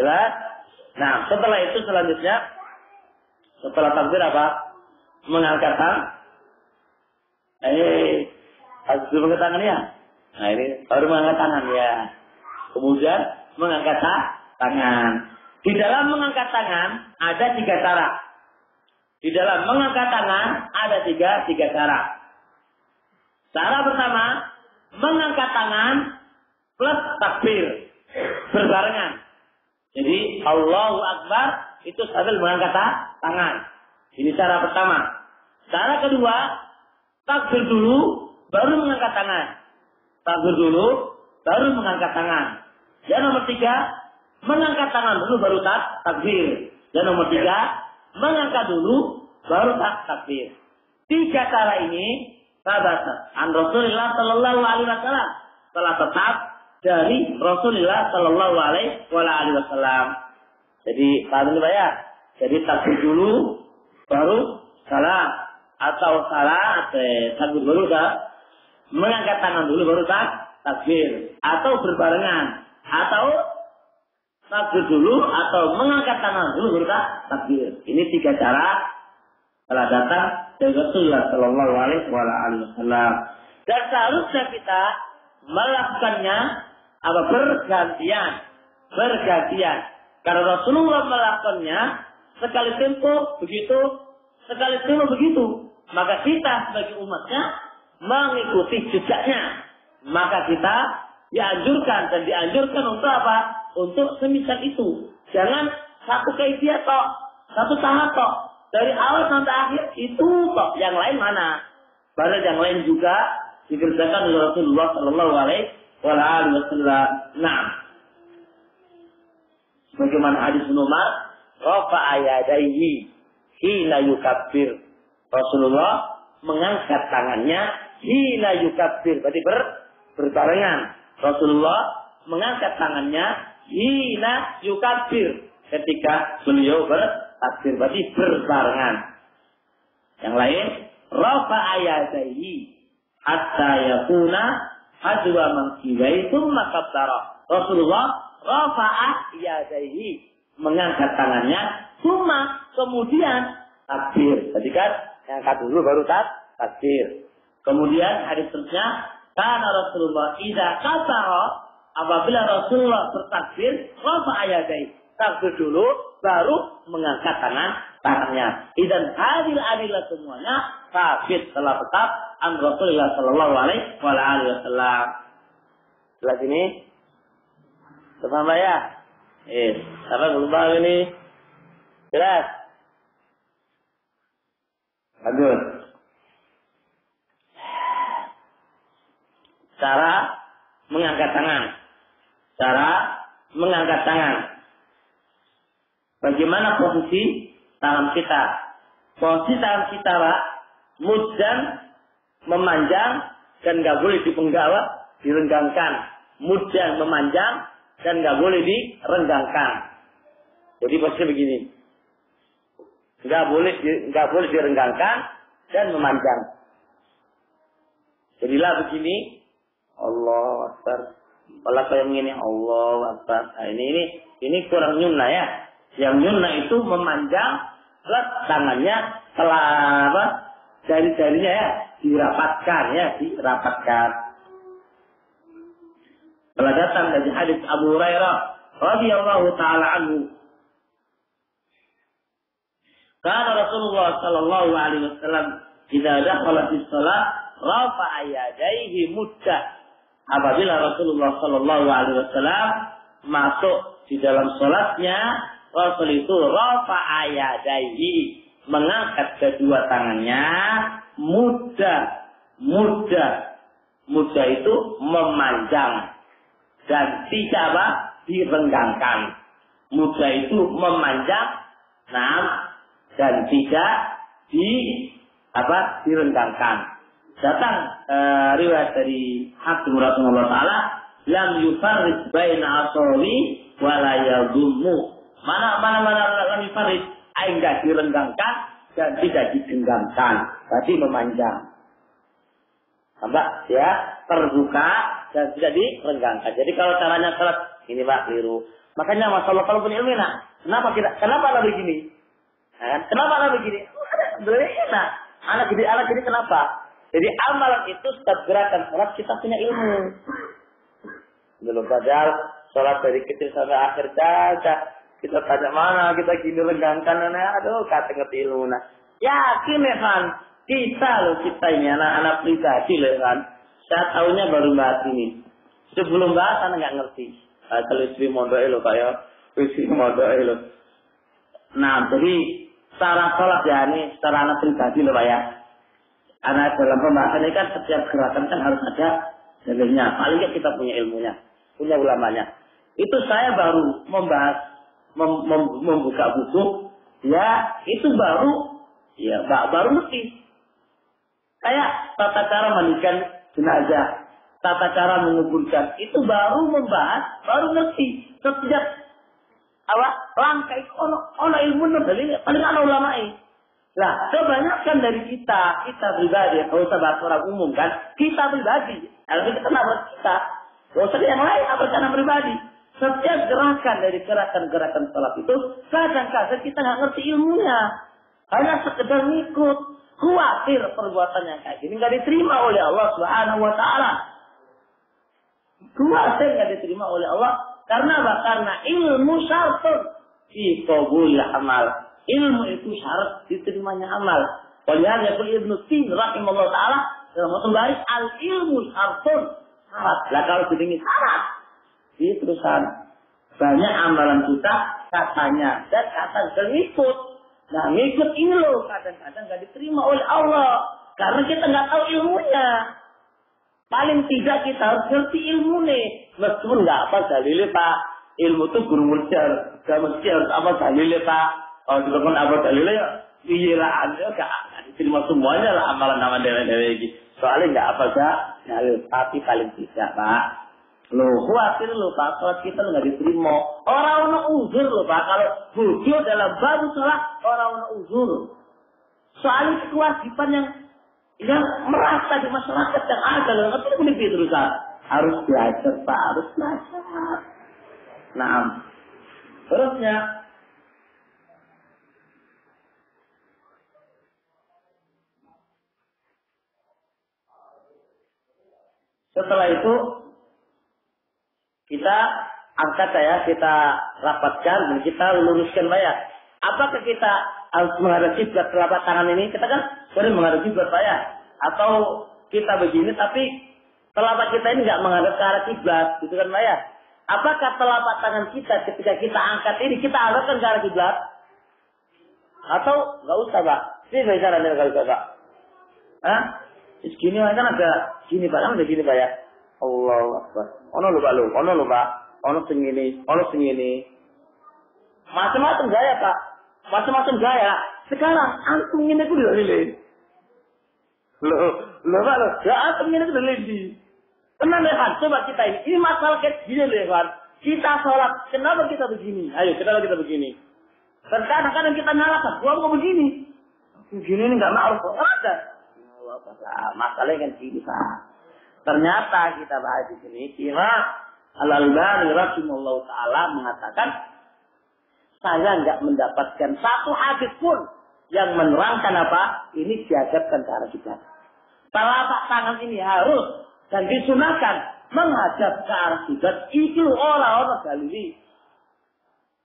Jelas? Nah, setelah itu selanjutnya setelah takbir apa? Mengangkat tangan. Eh, harus mengangkat tangan ya. Nah ini baru mengangkat tangan ya. Kemudian mengangkat tangan. Di dalam mengangkat tangan ada tiga cara. Di dalam mengangkat tangan ada tiga tiga cara. Cara pertama mengangkat tangan plus takbir berbarengan. Jadi Allahu Akbar itu sambil mengangkat tangan. Ini cara pertama. Cara kedua takbir dulu baru mengangkat tangan. Takbir dulu, baru mengangkat tangan. Dan nomor tiga, mengangkat tangan dulu baru tak takbir. Dan nomor tiga, mengangkat dulu baru tak takbir. Tiga cara ini sahabat an Rasulullah Shallallahu Alaihi Wasallam telah tetap dari Rasulullah Shallallahu Alaihi Wasallam. Jadi paham ya? Jadi takbir dulu baru salah atau salah atau takbir dulu tak mengangkat tangan dulu baru tak takbir atau berbarengan atau takbir dulu atau mengangkat tangan dulu baru tak takbir. Ini tiga cara telah datang dari Rasulullah Shallallahu Alaihi Wasallam. Dan seharusnya kita melakukannya apa bergantian, bergantian. Karena Rasulullah melakukannya sekali tempo begitu, sekali tempo begitu. Maka kita sebagai umatnya mengikuti jejaknya. Maka kita dianjurkan dan dianjurkan untuk apa? Untuk semisal itu. Jangan satu kaifiah tok, satu tahap tok. Dari awal sampai akhir itu tok. Yang lain mana? Padahal yang lain juga dikerjakan oleh Rasulullah Shallallahu Alaihi Wasallam. Nah, bagaimana hadis Umar, Rafa ayadaihi hina yukabir. Rasulullah mengangkat tangannya hina yukabir. Berarti ber, berbarengan. Rasulullah mengangkat tangannya hina yukabir. Ketika beliau bertakbir. Berarti berbarengan. Yang lain. Rafa ayadaihi. Hatta yakuna hadwa mangkibai thumma kabbara. Rasulullah rafa'ah yadaihi. Mengangkat tangannya. Thumma kemudian takbir. Tadi kan angkat dulu baru tak takbir. Kemudian hadis seterusnya, karena Rasulullah tidak kasaro apabila Rasulullah bertakbir, rafa ayadai. Takbir dulu, baru mengangkat tangan tangannya. Dan hadil adilah semuanya kafir telah tetap an Rasulullah Shallallahu Alaihi Wasallam. Jelas ini? Terpaham ya? Eh, apa belum paham ini? Jelas? Lanjut. Cara mengangkat tangan. Cara mengangkat tangan. Bagaimana posisi tangan kita? Posisi tangan kita lah, muddan, memanjang, dan nggak boleh dipenggal, direnggangkan. Muddan memanjang, dan nggak boleh direnggangkan. Jadi posisi begini nggak boleh nggak boleh direnggangkan dan memanjang. Jadilah begini, Allah Akbar. Kalau yang ini Allah Akbar. Nah, ini ini ini kurang nyunna ya. Yang nyunna itu memanjang plus tangannya telah jari-jarinya ya dirapatkan ya dirapatkan. Telah datang dari hadis Abu Hurairah radhiyallahu taala anhu karena Rasulullah Sallallahu Alaihi Wasallam tidak ada kalau di sholat rafa ayadaihi mudah. Apabila Rasulullah Sallallahu Alaihi Wasallam masuk di dalam sholatnya, Rasul itu rafa ayadaihi mengangkat kedua tangannya mudah, mudah, mudah itu memanjang dan tidak apa direnggangkan. Mudah itu memanjang, nah dan tidak di apa direndangkan. Datang e, riwayat dari Hakim Rasulullah Taala lam yufarrid baina asori wala yadummu. Mana mana mana lam yufarrid enggak direnggangkan dan tidak digenggamkan. Berarti memanjang. Tambah ya terbuka dan tidak direnggangkan. Jadi kalau caranya salat ini Pak keliru. Makanya masalah kalau punya ilmu nah, kenapa kita kenapa lah begini? Nah, kenapa anak begini? Sebenarnya enak. Anak gini, anak gini kenapa? Jadi amalan itu setiap gerakan sholat kita punya ilmu. Belum padahal sholat dari kecil sampai akhir caca. Kita tanya mana, kita gini lenggangkan, nah, aduh kata ngerti ilmu. Nah, yakin ya kan? Kita loh, kita ini anak-anak pribadi loh kan. Saya tahunya baru bahas ini. Sebelum bahas, anak nggak ngerti. Kalau istri modal loh, kayak istri modal loh. Nah, jadi secara sholat ya ini secara anak pribadi loh Pak ya. Anak dalam pembahasan ini kan setiap gerakan kan harus ada dalilnya. Paling nggak kita punya ilmunya, punya ulamanya. Itu saya baru membahas, mem, mem, membuka buku, ya itu baru, ya baru mesti. Kayak tata cara mandikan jenazah, tata cara menguburkan, itu baru membahas, baru mesti. Setiap apa langkah itu ono ono ilmu dalil paling ana ulama ini. Lah, kebanyakan dari kita, kita pribadi, kalau usah bahas orang umum kan, kita pribadi. Kalau kita kenal kita, usah yang lain, apa karena pribadi. Setiap gerakan dari gerakan-gerakan sholat itu, kadang-kadang kita nggak ngerti ilmunya. Hanya sekedar ngikut. Khawatir perbuatan yang kayak gini nggak diterima oleh Allah Subhanahu Wa Taala. Khawatir nggak diterima oleh Allah karena apa? Karena ilmu syartun qabul amal. Ilmu itu syarat diterimanya amal. Walihada yaqul Ibnu Tin rahimahullah taala dalam membahas al ilmu syartun syarat. Lah kalau ini syarat itu terusan banyak amalan kita katanya dan kata ngikut. Nah ngikut ini loh kadang-kadang gak diterima oleh Allah karena kita nggak tahu ilmunya. Paling tidak kita harus ngerti ilmu nih. Meskipun nggak apa dalilnya Pak. Ilmu itu guru murjar. Gak mesti harus apa dalilnya Pak. Kalau dilakukan apa dalilnya ya. Iya lah. Gak diterima semuanya lah amalan nama dewe-dewe ini. Soalnya nggak apa sih, dalil tapi paling tidak pak. Lo khawatir lo pak, sholat kita lo nggak diterima. Orang orang uzur lo pak, kalau bodoh dalam baru sholat orang orang uzur. Soalnya kewajiban yang yang merasa di masyarakat yang ada loh, tapi ini terus harus belajar pak, harus belajar. Nah, terusnya. Setelah itu kita angkat ya, kita rapatkan dan kita luruskan ya. Apakah kita harus menghadap kiblat telapak tangan ini? Kita kan sering menghadap kiblat ya. Atau kita begini tapi telapak kita ini nggak menghadap ke arah kiblat, gitu kan ya? Apakah telapak tangan kita ketika kita angkat ini kita arahkan ke arah kiblat? Atau nggak usah, Pak? Ini bicara nih kalau Pak. Hah? Segini kan ada gini Pak, kan ada gini Pak ya. Allah Akbar. Ono lho Pak lho, ono lho Pak. Ono sing ngene, ono sing ngene. Macam-macam gaya Pak. Macam-macam gaya. Sekarang antum ngene ku lho. Lho, lho Pak lho. Ya antum ngene ku di. Tenang ya coba kita ini. Ini masalah kayak gini lho ya Kita sholat, kenapa kita begini? Ayo, kenapa kita begini? Terkadang-kadang kita nyalakan, gua mau begini. Begini ini nggak mau. Ada. Masalahnya kan sini Pak. Ternyata kita bahas di sini, Imam Al-Albani rahimahullah taala mengatakan saya nggak mendapatkan satu hadis pun yang menerangkan apa? Ini dihadapkan ke arah kita. Telapak tangan ini harus dan disunahkan menghadap ke arah kiblat itu orang-orang Galili.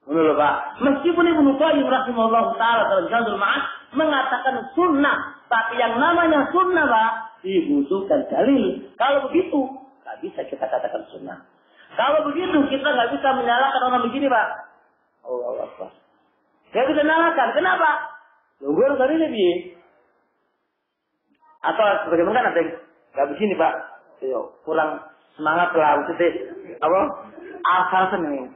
Menurut Pak, meskipun Ibnu Qayyim rahimahullah taala dalam Ma'ad mengatakan sunnah tapi yang namanya sunnah, Pak, dibutuhkan dalil. Kalau begitu, nggak bisa kita katakan sunnah. Kalau begitu, kita nggak bisa menyalahkan orang begini, Pak. Allah Akbar. Nggak bisa menyalahkan. Kenapa? Lu dari lebih. Atau sebagaimana kan ada nggak begini, Pak. Yo, kurang semangat lah. Maksudnya, apa? Asal seneng.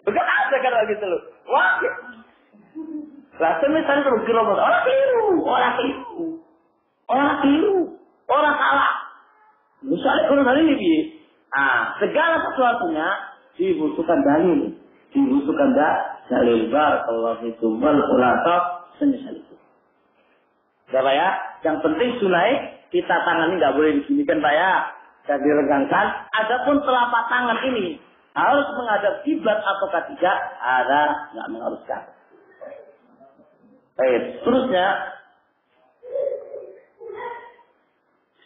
Bukan ada kan gitu loh. Wah, lah terus kira orang keliru, orang keliru, orang keliru, orang salah. Misalnya kalau dari ini, ah segala sesuatunya dibutuhkan dalil, dibutuhkan dalil bar Allah itu wal ulata senyesal itu. Berapa ya? Yang penting sunai kita tangan ini nggak boleh diginikan pak ya, dan diregangkan. Adapun telapak tangan ini harus menghadap kiblat ataukah tidak, ada nggak mengharuskan. Baik, seterusnya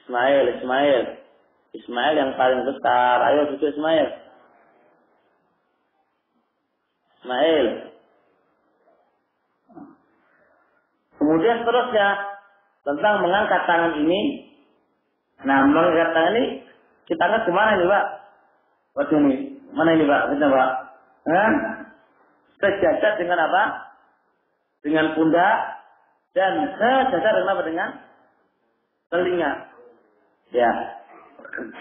Ismail, Ismail. Ismail yang paling besar. Ayo cucu Ismail. Ismail. Kemudian seterusnya tentang mengangkat tangan ini. Nah, mengangkat tangan ini kita angkat ke mana ini, Pak? Waduh ini, mana ini, Pak? Kita, Pak. Hah? Sejajar dengan apa? dengan pundak dan sejajar dengan apa dengan telinga. Ya.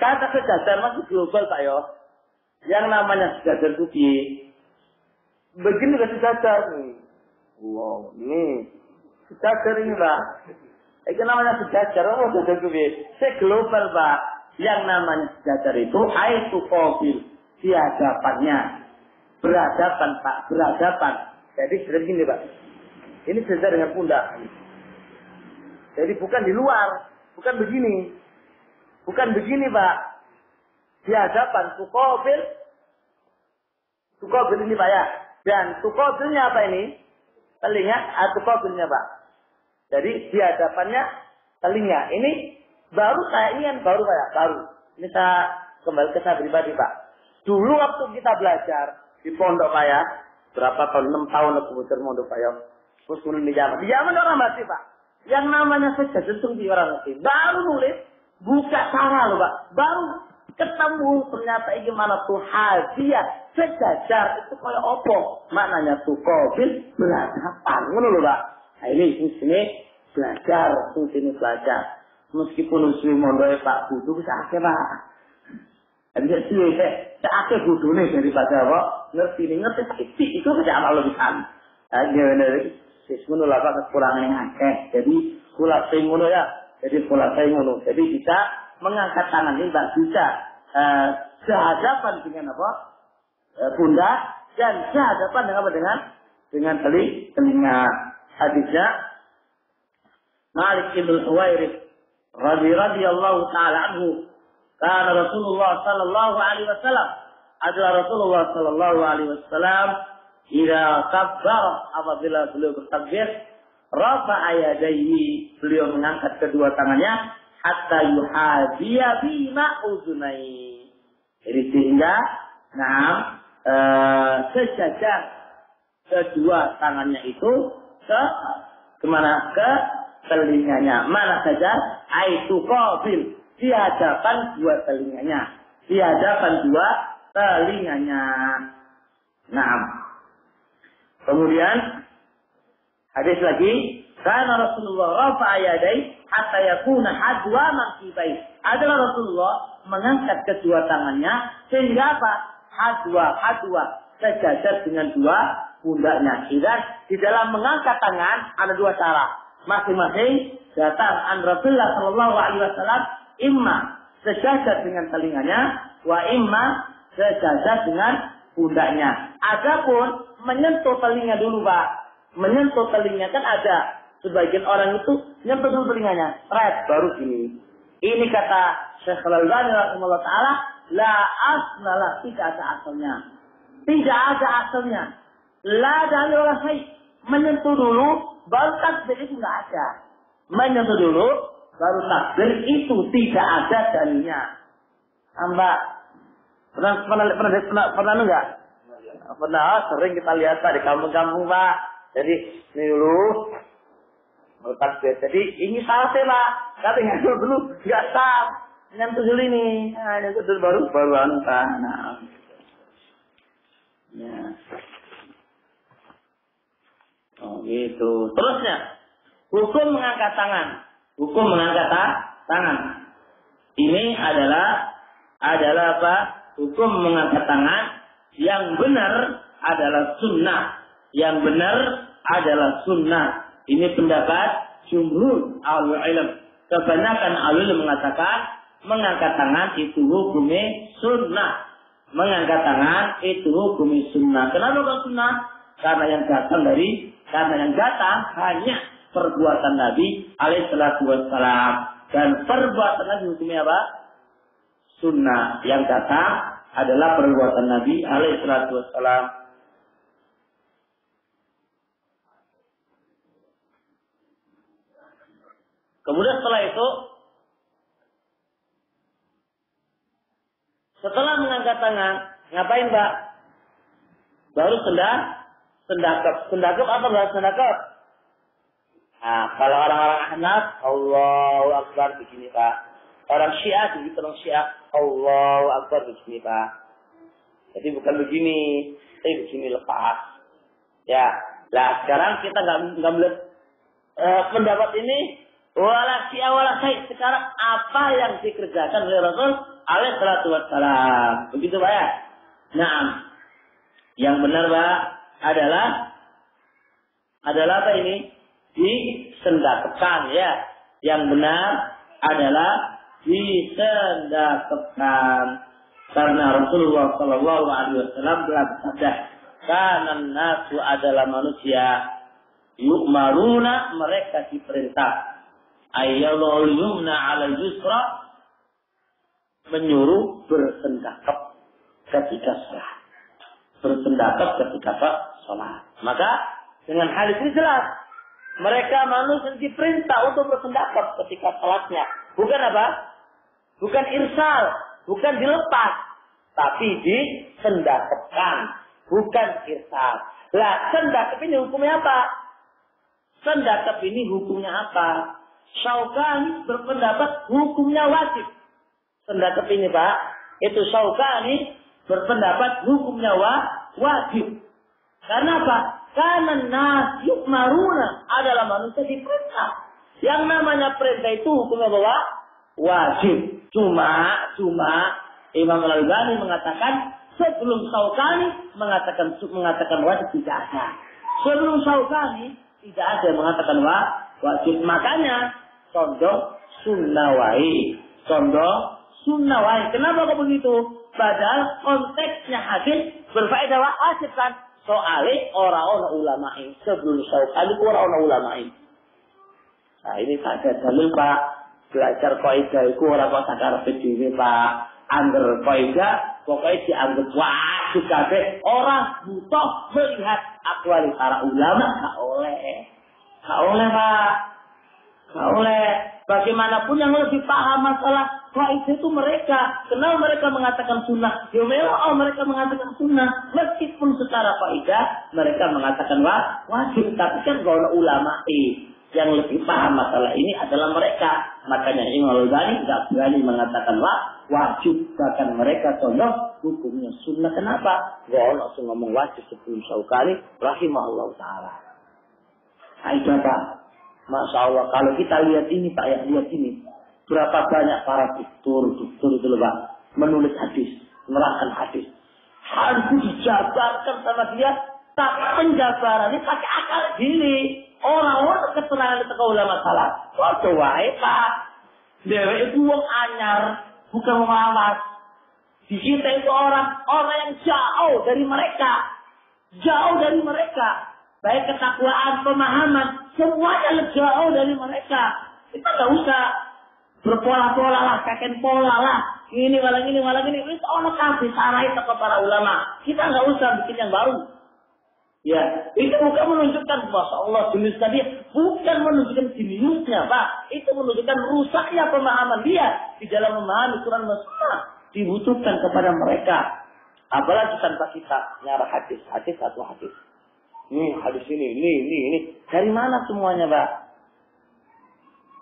Kata sejajar masih global Pak Yo. Yang namanya sejajar itu Begini ke sejajar nih. Wow, ini sejajar ini Pak. Itu namanya sejajar, oh sejajar itu Saya global Pak. Yang namanya sejajar itu aitu kofil. Di hadapannya. Berhadapan Pak, berhadapan. Jadi seperti ini Pak. Ini sejajar dengan pundak. Jadi bukan di luar, bukan begini. Bukan begini, Pak. Di hadapan tukobil. Tukobil ini, Pak ya. Dan tukobilnya apa ini? Telinga atau ah, tukobilnya, Pak. Jadi di hadapannya telinga. Ini baru saya ini kan baru Pak ya, baru. Ini saya kembali ke saya pribadi, Pak. Dulu waktu kita belajar di pondok Pak ya, berapa tahun? 6 tahun aku belajar pondok Pak ya Terus di Yaman. Di Yaman orang masih Pak. Yang namanya sejajar itu di orang masih. Baru nulis. Buka cara loh Pak. Baru ketemu ternyata gimana tuh hadiah. Sejajar itu kayak opo maknanya tuh covid berhadapan ngono loh pak. Nah ini di sini belajar di sini belajar. Meskipun usul mondoe pak butuh bisa akeh pak. Jadi sih saya akeh butuh nih daripada apa? Ngerti nih ngerti. Itu bisa. Amal lebih kan nah, gimana ngono lah kekurangan yang akeh. Jadi kula sing ngono ya. Jadi kula sing ngono. Jadi bisa mengangkat tangan ini tak bisa eh, sehadapan dengan apa? Eh, pundak dan sehadapan dengan apa dengan dengan teli telinga hadisnya Malik bin Huwairith radhi radhiyallahu taala anhu karena Rasulullah sallallahu alaihi wasallam adalah Rasulullah sallallahu alaihi wasallam jika kabar apabila beliau bertakbir rafa ayadaihi beliau mengangkat kedua tangannya hatta yuhadiya bima uzunai jadi sehingga nah e, sejajar kedua tangannya itu ke ke mana ke telinganya mana saja aitu qabil di hadapan dua telinganya. Di hadapan dua telinganya. Nah. Kemudian hadis lagi, karena Rasulullah rafa ayadai hatta yakuna hadwa makibai. Adalah Rasulullah mengangkat kedua tangannya sehingga apa? Hadwa, hadwa sejajar dengan dua pundaknya. Dan di dalam mengangkat tangan ada dua cara. Masing-masing datang an Rasulullah Shallallahu Alaihi Wasallam imma sejajar dengan telinganya, wa imma sejajar dengan pundaknya. Adapun menyentuh telinga dulu, Pak. Menyentuh telinga kan ada sebagian orang itu nyentuh dulu telinganya, red baru gini. Ini kata Syekh Al-Albani rahimahullah taala, la asnala tidak ada asalnya. Tidak ada asalnya. La dalil wala Menyentuh dulu, baru takbir itu nggak ada. Menyentuh dulu, baru takbir itu tidak ada dalilnya. Mbak, pernah pernah pernah pernah, pernah enggak? Pernah sering kita lihat di kampung-kampung Pak. Jadi ini dulu takbir. Jadi ini salah Pak. Katanya dulu nggak sah. Nyentuh dulu ini, nah, nyentuh dulu baru baru anu Nah. Ya. Oh gitu. Terusnya, hukum mengangkat tangan. Hukum mengangkat tangan. Ini adalah adalah apa? Hukum mengangkat tangan yang benar adalah sunnah. Yang benar adalah sunnah. Ini pendapat jumhur ahli ilm. Kebanyakan ilm mengatakan mengangkat tangan itu hukumnya sunnah. Mengangkat tangan itu hukumnya sunnah. Kenapa kok sunnah? Karena yang datang dari karena yang datang hanya perbuatan Nabi alaihissalatu wassalam. Dan perbuatan Nabi hukumnya apa? Sunnah yang datang adalah perbuatan Nabi alaihissalatu wassalam. Kemudian setelah itu, setelah mengangkat tangan, ngapain mbak? Baru sendak, sendakep. Sendakep apa enggak sendakep? Nah, kalau orang-orang Ahnaf, Allahu Akbar begini Pak. Orang Syiah begitu orang Syiah, Allahu Akbar begini Pak. Jadi bukan begini, tapi begini lepas. Ya, lah sekarang kita nggak nggak melihat uh, pendapat ini wala Syiah wala Syiah. Sekarang apa yang dikerjakan oleh Rasul alaihi salatu wassalam. Begitu Pak ya? Nah, yang benar Pak adalah adalah apa ini? disendakkan ya. Yang benar adalah disendakkan karena Rasulullah Shallallahu Alaihi Wasallam telah bersabda, karena nasu adalah manusia yuk maruna mereka diperintah ayyalul yumna ala yusra menyuruh bersendakap ketika sholat bersendakap ketika sholat maka dengan hal ini jelas mereka manusia diperintah untuk berpendapat ketika sholatnya. Bukan apa? Bukan irsal. Bukan dilepas. Tapi disendakkan. Bukan irsal. Lah, sendakap ini hukumnya apa? Sendakap ini hukumnya apa? Syaukani berpendapat hukumnya wajib. Sendakap ini Pak. Itu Syaukani berpendapat hukumnya wajib. Karena apa? Karena nas maruna adalah manusia diperintah. Yang namanya perintah itu hukumnya bahwa wajib. Cuma, cuma Imam Al-Albani mengatakan sebelum Saukani mengatakan mengatakan wajib tidak ada. Sebelum Saukani Tidak ada yang mengatakan wa, wajib. Makanya condong sunnah wae. Condong sunnah wae. Kenapa kok begitu? Padahal konteksnya hadis berfaedah wajib kan. Soalnya orang-orang ulama ini sebelum kali orang-orang ulama ini. Nah ini ada dalil Pak belajar kaidah itu orang kok sakar dhewe Pak. Angger kaidah pokoknya dianggap wajib kabeh orang butuh melihat akwali para ulama gak oleh. Gak oleh Pak. Gak oleh. Bagaimanapun yang lebih paham masalah kaidah itu mereka. Kenal mereka mengatakan sunnah. Ya oh mereka mengatakan sunnah. Meskipun secara kaidah mereka mengatakan wajib. Tapi kan kalau ulama eh, yang lebih paham masalah ini adalah mereka. Makanya Imam Al-Ghani tidak berani mengatakan wah, wajib. Bahkan mereka contoh hukumnya sunnah. Kenapa? Gak langsung ngomong wajib sebelum saukali. Rahimahullah Ta'ala. Aisyah Pak. Masya Allah. Kalau kita lihat ini Pak ya. Lihat ini. Berapa banyak para dokter, dokter itu loh Pak. Menulis hadis. Menerangkan hadis. Hadis dijabarkan sama dia. Tapi penjabarannya pakai akal gini. Orang-orang keterangan itu ulama salah. Waktu wae Pak. Dewa itu wong anyar. Bukan wong awas. Di kita itu orang orang yang jauh dari mereka. Jauh dari mereka baik ketakwaan, pemahaman, semuanya jauh dari mereka. Kita nggak usah berpola-pola lah, kakek pola lah. Ini malah ini malah ini. Itu Allah kasih salah itu ke para ulama. Kita nggak usah bikin yang baru. Ya, itu bukan menunjukkan masya Allah jenis tadi bukan menunjukkan jeniusnya, Pak. Itu menunjukkan rusaknya pemahaman dia di dalam memahami Quran dan Dibutuhkan kepada mereka. Apalagi tanpa kita nyara hadis, hadis atau hadis. Ini hadis ini, ini, ini, ini. Dari mana semuanya, Pak?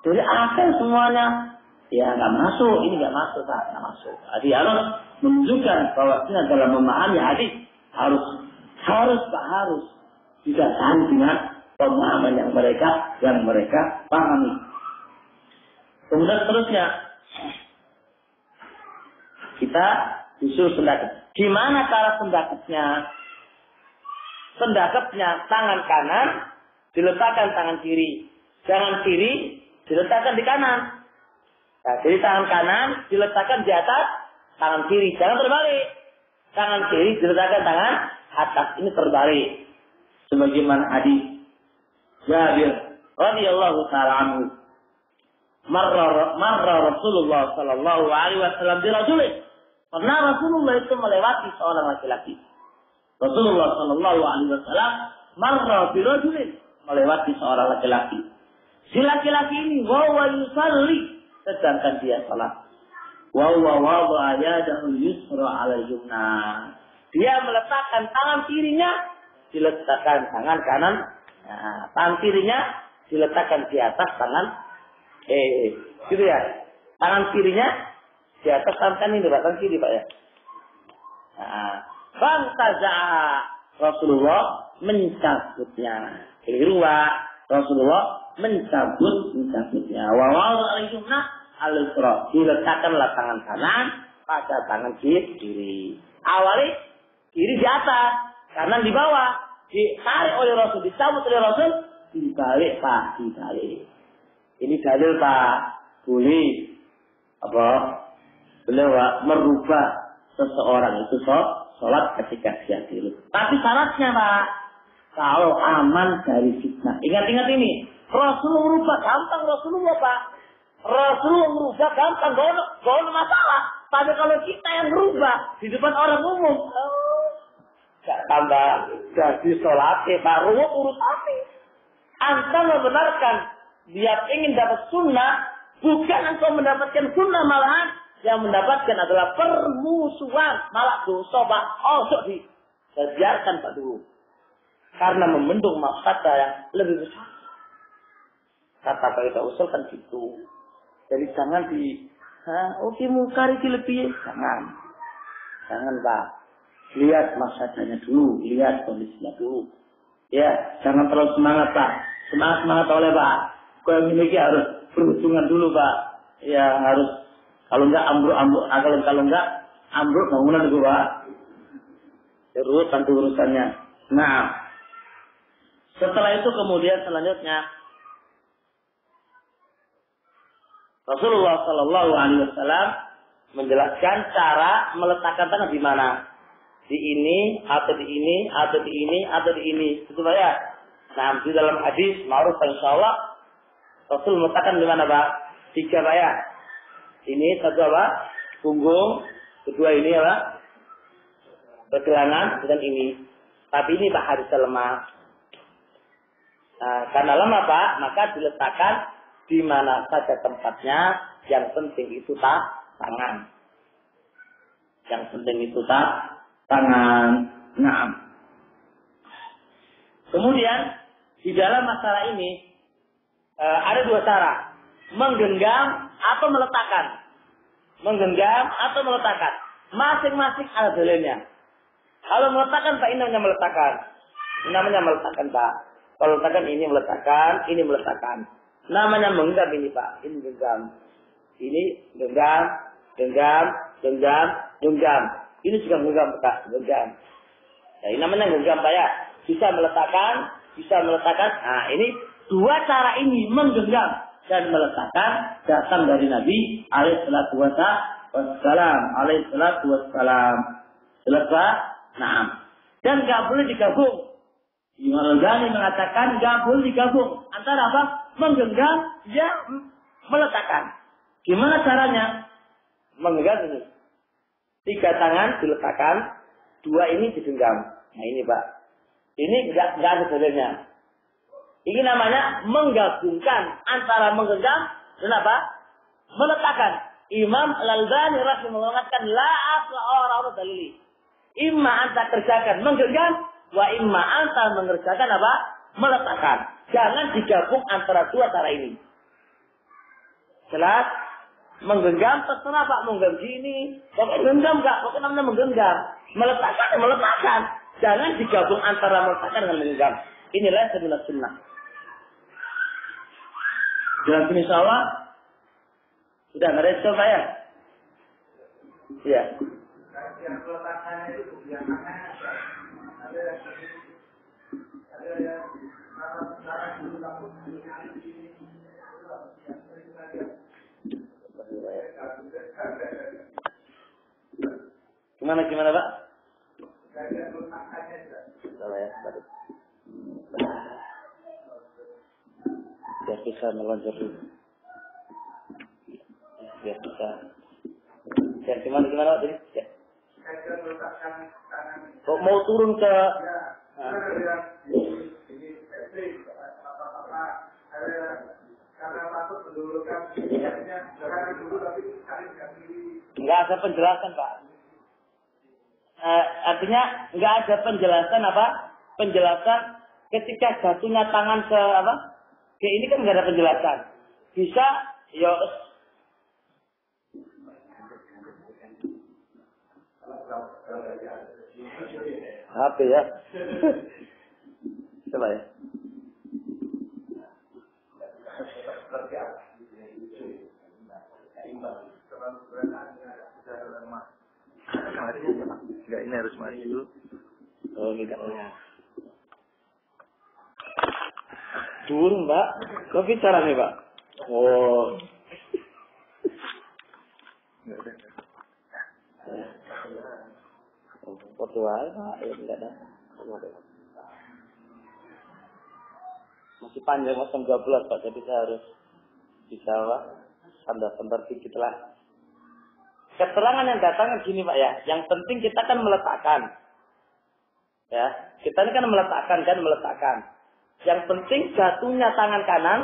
Dari akal semuanya. Ya, nggak masuk. Ini nggak masuk, Pak. Nggak masuk. Jadi harus menunjukkan bahwa ini dalam memahami hadis harus harus Pak harus tidak dengan pemahaman yang mereka yang mereka pahami. Kemudian terusnya kita disuruh pendapat. Gimana cara pendapatnya? Pendakapnya tangan kanan diletakkan tangan kiri. Tangan kiri diletakkan di kanan. Nah, jadi tangan kanan diletakkan di atas tangan kiri. Jangan terbalik. Tangan kiri diletakkan tangan atas. Ini terbalik. Sebagaimana hadis Jabir radhiyallahu taala anhu. Marra, Rasulullah sallallahu alaihi wasallam di. Pernah Rasulullah itu melewati seorang laki-laki. Rasulullah Shallallahu Alaihi Wasallam marra birojulin melewati seorang laki-laki. Si laki-laki ini wawa yusalli sedangkan dia salat. Wawa wawa yadahu yusra ala yumna. Dia meletakkan tangan kirinya diletakkan tangan kanan. Nah, tangan kirinya diletakkan di atas tangan eh gitu ya. Tangan kirinya di atas tangan kanan ini tangan kiri Pak ya. Nah, Fantaza Rasulullah mencabutnya. Keliru Rasulullah mencabut mencabutnya. Wawal alaihumna al-isra. Diletakkanlah tangan kanan pada tangan kiri. Awali kiri di atas, kanan di bawah. Ditarik oleh Rasul, dicabut oleh Rasul, dibalik Pak, dibalik. Ini dalil Pak, boleh apa? Beliau merubah seseorang itu sok sholat ketika dia tidur. Tapi syaratnya Pak, kalau aman dari fitnah. Ingat-ingat ini, Rasulullah merubah gampang Rasulullah Pak. Rasulullah merubah gampang, gak masalah. Tapi kalau kita yang merubah di depan orang umum, oh, gak tambah jadi sholat Pak. Rumah urus api. Anda membenarkan dia ingin dapat sunnah, bukan engkau mendapatkan sunnah malahan yang mendapatkan adalah permusuhan, malah dosa Pak. Oh, di biarkan Pak dulu. Karena membendung mafsada yang lebih besar. Kata Pak kita usulkan gitu. Jadi jangan di, oke okay, mungkar itu lebih, jangan. Jangan Pak. Lihat mafsadanya dulu, lihat kondisinya dulu. Ya, jangan terlalu semangat Pak. Semangat semangat oleh Pak. Kau yang harus berhubungan dulu Pak. Ya harus kalau enggak ambruk ambruk, nah, kalau kalau enggak ambruk bangunan gua. Terus tentu urusannya. Nah, Setelah itu kemudian selanjutnya Rasulullah Shallallahu Alaihi Wasallam menjelaskan cara meletakkan tangan di mana? Di ini atau di ini atau di ini atau di ini. Itu ya? Nah di dalam hadis ma'ruf insya Allah Rasul meletakkan di mana pak? Tiga pak ya ini satu apa? Punggung. Kedua ini apa? Pergelangan dan ini. Tapi ini pak hadis lemah nah, karena lemah pak maka diletakkan di mana saja tempatnya. Yang penting itu tak tangan. Yang penting itu tak tangan. Nah. Kemudian di dalam masalah ini e, ada dua cara, menggenggam atau meletakkan. Menggenggam atau meletakkan. Masing-masing ada dalilnya. Kalau meletakkan Pak ini namanya meletakkan. Namanya meletakkan Pak. Kalau meletakkan ini meletakkan, ini meletakkan. Namanya menggenggam ini Pak. Ini genggam. Ini genggam, genggam, genggam, genggam. Ini juga genggam Pak, genggam. Nah, ini namanya genggam Pak ya. Bisa meletakkan, bisa meletakkan. Nah, ini dua cara ini menggenggam dan meletakkan datang dari Nabi alaihissalatu wassalam. Alaihissalatu wassalam. Selesai? Nah. Dan gak boleh digabung. Imam Ghazali mengatakan gak boleh digabung. Antara apa? Menggenggam, ya meletakkan. Gimana caranya? Menggenggam ini. Tiga tangan diletakkan, dua ini digenggam. Nah ini Pak. Ini enggak, enggak ada dalilnya. Ini namanya menggabungkan antara menggenggam dan apa? Meletakkan. Imam Al-Albani rahimahullah mengatakan la asla dalili. Imma anta kerjakan menggenggam, wa imma anta mengerjakan apa? Meletakkan. Jangan digabung antara dua cara ini. Jelas? Menggenggam terserah Pak menggenggam gini. Pokoknya genggam enggak, pokoknya namanya menggenggam. Meletakkan, meletakkan. Jangan digabung antara meletakkan dengan menggenggam. Inilah sebelah sunnah. Jelas ini Allah. Sudah nggak ada coba ya? Iya. Gimana gimana Pak? Salah ya, baru. Biar bisa dulu. Biar bisa. Biar gimana gimana Pak? Ya. Kok mau turun ke nah. Enggak ada penjelasan Pak. Eh, artinya enggak ada penjelasan apa? Penjelasan ketika jatuhnya tangan ke apa? Ke ini kan enggak ada penjelasan. Bisa ya HP ya. Coba ya. Enggak, ini harus maju. Oh, ini Dur, Mbak. Kok bicara nih, Pak? Oh. Aja, Pak. Ya, enggak ada. Masih panjang macam 12, Pak. Jadi saya harus bisa, Pak. Sandar-sandar dikit lah. Keterangan yang datang gini Pak ya. Yang penting kita kan meletakkan. Ya, kita ini kan meletakkan kan meletakkan. Yang penting jatuhnya tangan kanan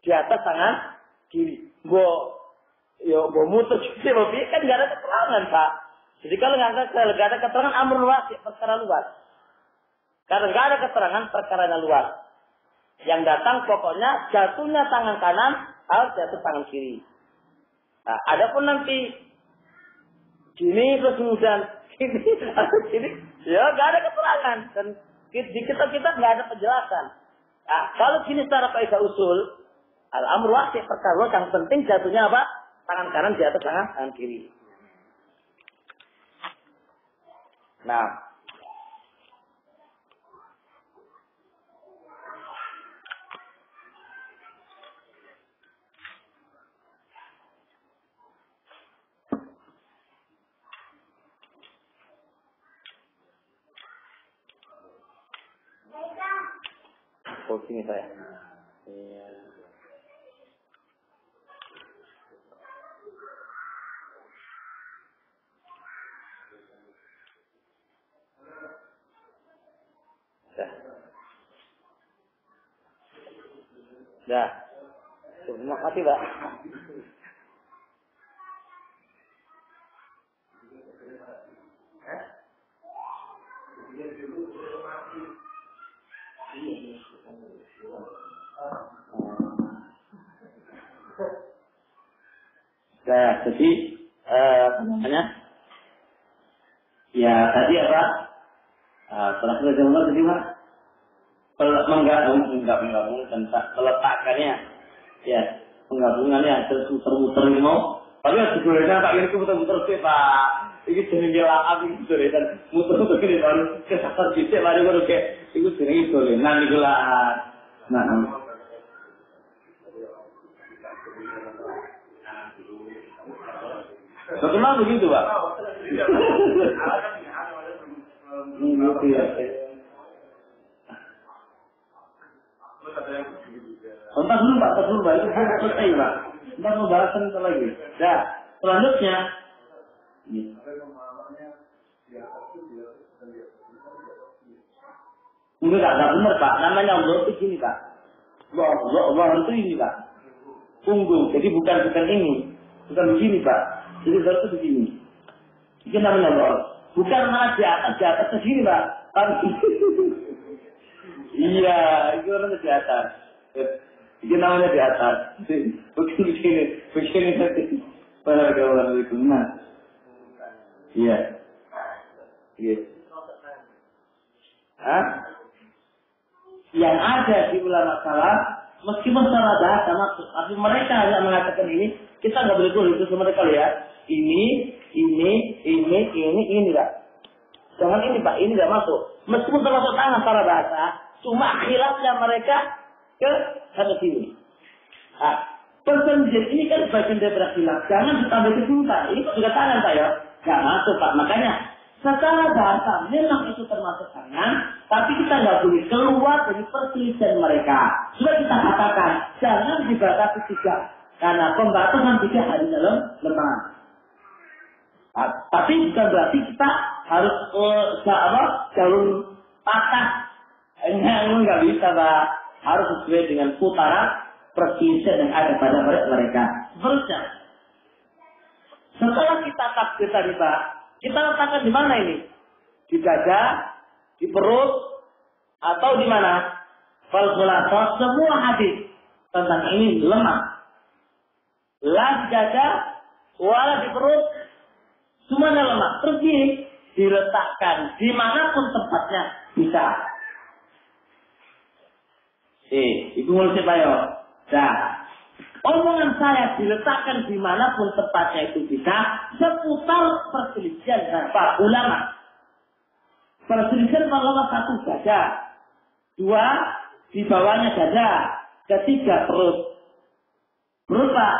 di atas tangan kiri. Bo, yo, bo mutus sih, bo kan nggak ada keterangan Pak. Jadi kalau nggak ada, nggak ada keterangan amr luas, perkara luas. Karena nggak ada keterangan perkara luas. Yang datang pokoknya jatuhnya tangan kanan harus jatuh tangan kiri. Nah, adapun nanti Gini terus kemudian gini atau gini, ya nggak ada keterangan dan di kita kita nggak ada penjelasan. Nah, kalau gini secara kaidah usul, al amru wasi perkara yang penting jatuhnya apa? Tangan kanan di atas tangan, tangan kiri. Nah, Sini saya. Iya. Dah. Terima kasih, Pak. Ya, jadi eh, apa namanya? Ya tadi apa? Uh, setelah kita dengar tadi pak, menggabung, menggabung tentang meletakkannya, ya penggabungannya terus muter-muter mau. Tapi harus digoresan pak ini muter-muter sih pak. Ini jenenge laap iki goresan muter-muter ini baru kesasar bisa baru baru kayak itu jenenge goresan iku lah. Nah, Bagaimana begitu, Pak? Ya. Entah dulu Pak, entah dulu Pak, itu belum selesai Pak. Entah mau bahasan itu lagi. Nah, selanjutnya. Enggak, enggak benar Pak. Namanya Allah itu gini Pak. Allah, Allah itu ini Pak. Punggung, jadi bukan bukan ini. Bukan begini Pak. Allah itu begini. Itu namanya Allah. Bukan malah di atas, di atas segini Pak. Tapi, iya, itu orang di atas. Itu namanya di atas. Bukan begini, begini nanti. Assalamualaikum. Nah. Iya. Iya. Hah? Yang ada di ulama salaf, meskipun salah bahasa maksud, tapi mereka hanya mengatakan ini, kita nggak boleh tulis itu mereka lihat. Ini, ini, ini, ini, ini enggak. Jangan ini pak, ini nggak masuk. Meskipun termasuk tangan secara bahasa, cuma khilafnya mereka ke sana sini. Nah, persendian ini kan bagian dari khilaf. Jangan ditambah cinta. Ini juga tangan saya. Nggak masuk pak. Makanya secara bahasa memang itu termasuk tangan, tapi kita nggak boleh keluar dari perselisihan mereka. Sudah kita katakan, jangan dibatasi tiga. Karena pembatasan tiga ada dalam lemah. Nah, tapi bukan berarti kita harus uh, apa jalur patah. Enggak, nggak bisa, Pak. Harus sesuai dengan putaran perselisihan yang ada pada mereka. Seterusnya, setelah kita takbir tadi, Pak, kita letakkan di mana ini? Di dada, di perut, atau di mana? Falkulator, semua hadis tentang ini lemah. Lah di dada, wala di perut, lemah. Terus ini diletakkan di mana pun tempatnya bisa. Eh, ibu mulai saya. Nah, omongan saya diletakkan di mana pun tempatnya itu bisa seputar perselisihan para ulama. Perselisihan ulama satu saja, dua di bawahnya saja, ketiga perut. Pak,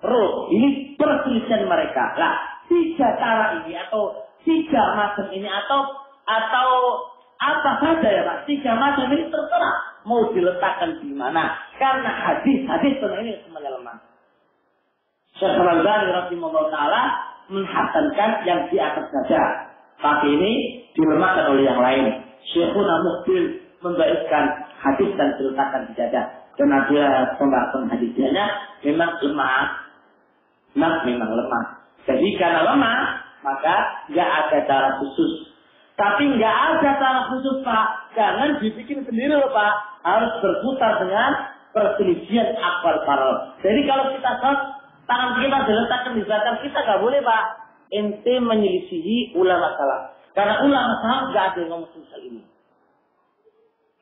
perut. Ini perselisihan mereka. Lah, tiga cara ini atau tiga macam ini atau atau apa saja ya pak, tiga macam ini terserah mau diletakkan di mana. Karena hadis-hadis tentang ini semuanya lemah. Syekh Al-Albani rahimahullah ta'ala menghasankan yang di atas saja. Tapi ini dilemahkan oleh yang lain. Syekhuna Mukbil membaikkan hadis dan diletakkan di dada. Karena dia pembahasan hadisnya memang lemah. Nah, memang lemah. Jadi karena lemah, maka nggak ada cara khusus tapi nggak ada cara khusus Pak. Jangan dibikin sendiri loh Pak. Harus berputar dengan perselisihan akal parol. Jadi kalau kita sholat, tangan kita diletakkan di belakang kita nggak boleh Pak. Ente menyelisihi ulama salah. Karena ulama salah nggak ada yang ngomong soal ini.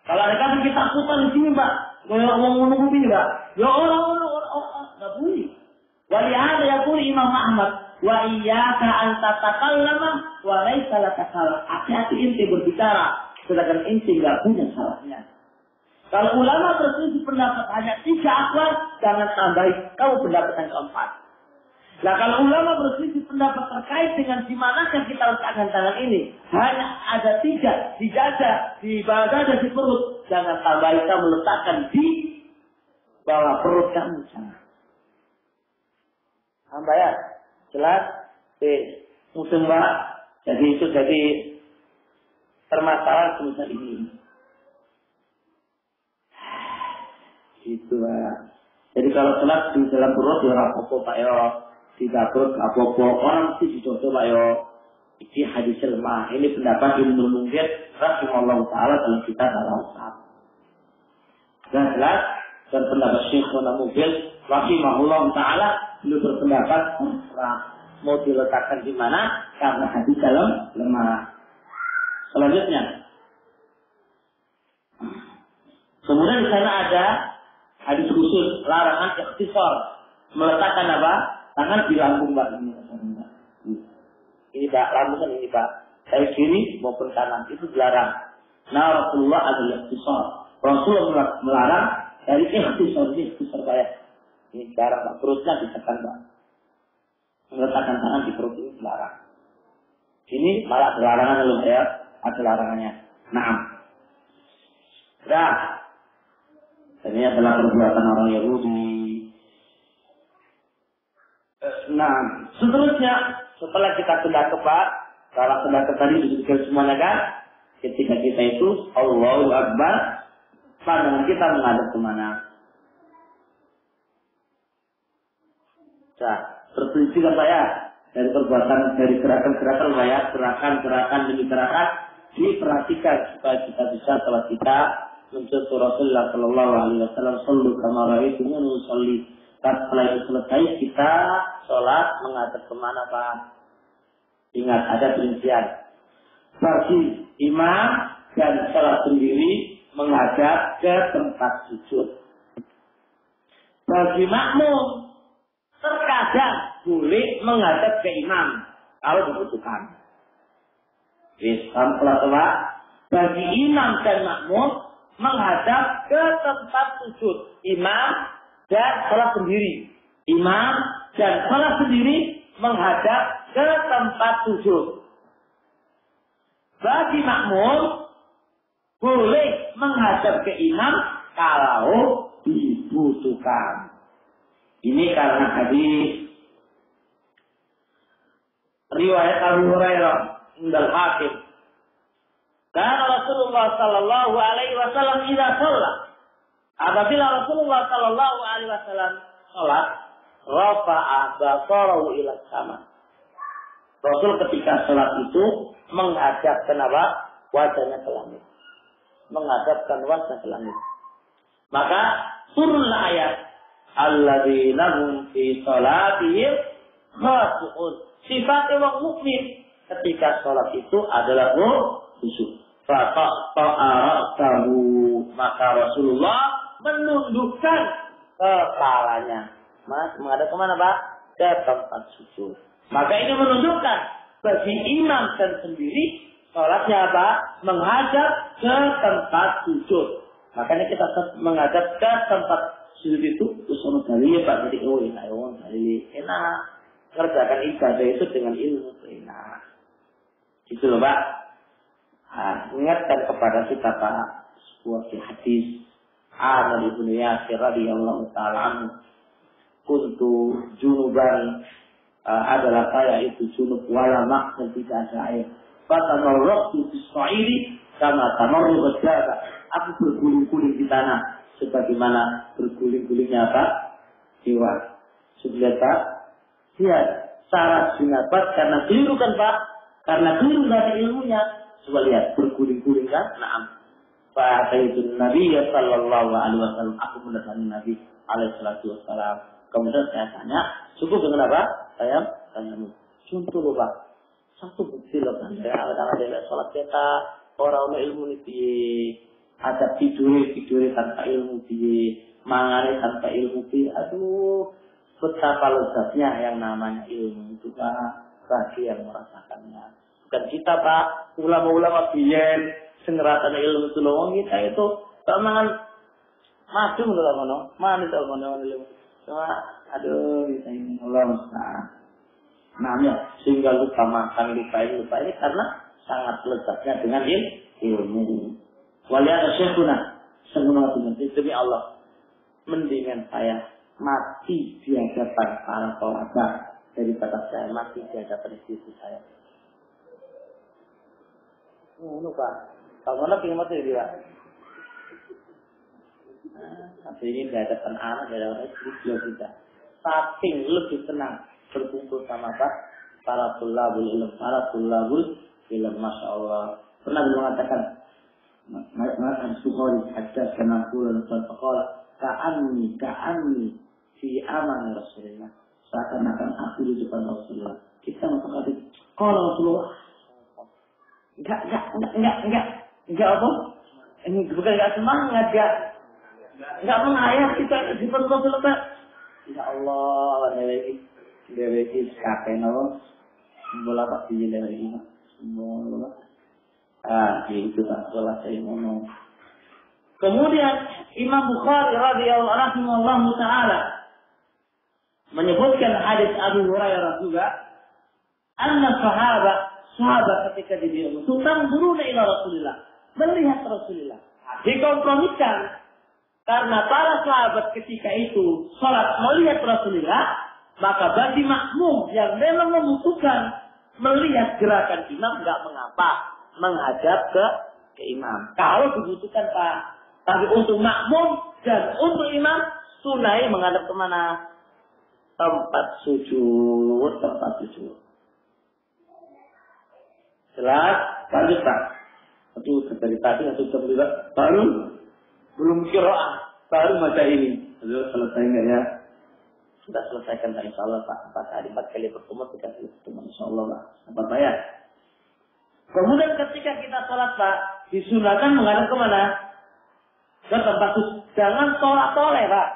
Kalau ada kan kita putar di sini Pak. Kalau ngomong ngomong ini Pak. Ya orang-orang orang-orang nggak boleh. Wali ada yang boleh Imam Ahmad wa iyyaka an tatakallama wa laisa laka salah. Hati-hati inti berbicara, sedangkan inti nggak punya salahnya. Kalau ulama berselisih pendapat hanya tiga akwal, jangan tambahi kamu pendapat yang keempat. Nah kalau ulama berselisih pendapat terkait dengan di mana kita letakkan tangan ini, hanya ada tiga di dada, di badan dan di perut. Jangan tambah kita meletakkan di bawah perut kamu. Jangan. Hamba ya, jelas? Eh, musim. Jadi itu jadi permasalahan semacam ini. Gitu lah. Jadi kalau sholat di dalam perut ya apa Pak ya. Di dapur apa-apa. Orang mesti dicoba Pak ya. Ini hadis lemah. Ini pendapat ilmu mungkin rahimahullah ta'ala kalau kita dalam saat. Dan jelas. Dan pendapat Syekh Mungkin rahimahullah ta'ala beliau berpendapat mau diletakkan di mana karena hadis dalam lemah. Selanjutnya, kemudian di sana ada hadis khusus larangan ikhtisar meletakkan apa tangan di lambung mbak ini. Ini pak lambung kan ini pak. Saya kiri maupun kanan itu dilarang. Nah Rasulullah adalah ikhtisar. Rasulullah melarang dari ikhtisar ini ikhtisar kayak ini cara pak perutnya ditekan pak. Meletakkan tangan di perut ini dilarang. Ini malah larangan loh ya, ada larangannya. Nah, Nah, ini adalah perbuatan orang Yahudi. Nah, seterusnya setelah kita sudah kepak, kalau sudah tadi disebutkan semuanya kan, ketika kita itu Allahu Akbar, pandangan kita menghadap ke mana? Nah, seperti juga saya dari perbuatan dari gerakan-gerakan saya, gerakan-gerakan demi gerakan diperhatikan supaya kita bisa setelah kita mencontoh Rasulullah Shallallahu Alaihi Wasallam sallu kama itu usolli. Setelah itu selesai kita sholat menghadap ke mana Pak? Ingat ada perincian. Bagi imam dan sholat sendiri menghadap ke tempat sujud. Bagi makmum terkadang boleh menghadap ke imam kalau dibutuhkan. Islam telah bagi imam dan makmum menghadap ke tempat sujud. Imam dan sholat sendiri. Imam dan sholat sendiri menghadap ke tempat sujud. Bagi makmum, boleh menghadap ke imam kalau dibutuhkan. Ini karena hadis riwayat Abu Hurairah Indal Hakim karena Rasulullah Sallallahu Alaihi Wasallam tidak sholat. Apabila Rasulullah Sallallahu Alaihi Wasallam sholat, rafa'a basarahu ila sama. Rasul ketika sholat itu menghadap kenapa? Wajahnya ke langit. Menghadapkan wajah ke langit. Maka turunlah ayat alladzina hum fi sholatihim khashu'un. Sifat orang mukmin ketika sholat itu adalah khusyuk tahu maka Rasulullah menundukkan kepalanya. Mas, menghadap ke mana Pak? Ke tempat sujud. Maka ini menunjukkan bagi imam dan sendiri sholatnya apa? Menghadap ke tempat sujud. Makanya kita menghadap ke tempat sujud itu usul dalil Pak. Jadi oh enak, oh dalil enak. Kerjakan ibadah itu dengan ilmu enak. Gitu loh Pak. Nah, ingatkan kepada kita Pak sebuah hadis Amr ibn Yasir radhiyallahu taala kuntu junuban uh, adalah saya itu junub wala dan tidak ada air. Fatamarraktu fi sa'iri kama tamarru. Aku berguling-guling di tanah sebagaimana berguling-gulingnya apa? Jiwa. Sudah Pak? Lihat, syarat sunnabat karena keliru kan Pak? Karena keliru dari ilmunya Coba lihat, berguling-guling kan? Naam. itu Nabi ya sallallahu alaihi wasallam. Aku mendatangi Nabi alaihi salatu wasallam. Kemudian saya tanya, cukup dengan apa? Saya tanya, contoh loh Pak. Satu bukti loh kan. Saya ada ada sholat kita, orang ilmu ini ada tidur tidur tanpa ilmu di mangane tanpa ilmu di aduh betapa lezatnya yang namanya ilmu itu Pak bagi yang merasakannya Bukan kita Pak, ulama-ulama biyen sengeratan ilmu itu loh kita itu mangan maju menurut ngono. Mana itu ngono ilmu. Cuma aduh kita ini Allah musta'an. Namanya sehingga lupa makan, lupa ini, lupa ini karena sangat lezatnya dengan il, ilmu. Walihat syekhuna Semua demi Allah. Mendingan saya mati di hadapan para pelajar daripada saya mati di hadapan istri saya. Oh, lupa. Kalau mana pengen mati dia? Tapi ini di hadapan anak, di hadapan istri, dia tidak. Saking lebih tenang berkumpul sama Pak para tulabul ilm, para tulabul ilm, masya Allah. Pernah dia mengatakan, Maka Bukhari hadis kena pulang dan sekolah ka'anni ka'anni fi aman Rasulullah. Seakan-akan aku di depan Rasulullah. Kita masuk kalau Rasulullah. Enggak, enggak, enggak, enggak, enggak, enggak apa? Ini bukan enggak semangat, enggak. Enggak mengayat kita di depan Rasulullah. Ya Allah. Dia lagi kakek nawa. Bola pak di lagi. Bola. Ah, itu tak salah saya ngomong. Kemudian Imam Bukhari radhiyallahu taala menyebutkan hadis Abu Hurairah juga, anna sahabat sahabat ketika di dunia sultan buruna ila Rasulullah, melihat Rasulullah. Dikompromikan karena para sahabat ketika itu sholat melihat Rasulullah, maka bagi makmum yang memang membutuhkan melihat gerakan imam nggak mengapa menghadap ke, ke imam. Kalau dibutuhkan Pak. Tapi untuk makmum dan untuk imam, sunai menghadap ke mana? Tempat sujud, tempat sujud. Jelas? Lanjut Pak. Itu dari tadi atau jam baru belum kira baru masa ini. Lalu selesai enggak ya? Sudah selesaikan insya Allah Pak. Empat hari, empat kali bertemu, tiga kali bertemu insya Allah Pak. Apa ya? Kemudian ketika kita sholat Pak, disunahkan menghadap ke mana? Ke tempat Jangan tolak toleh Pak.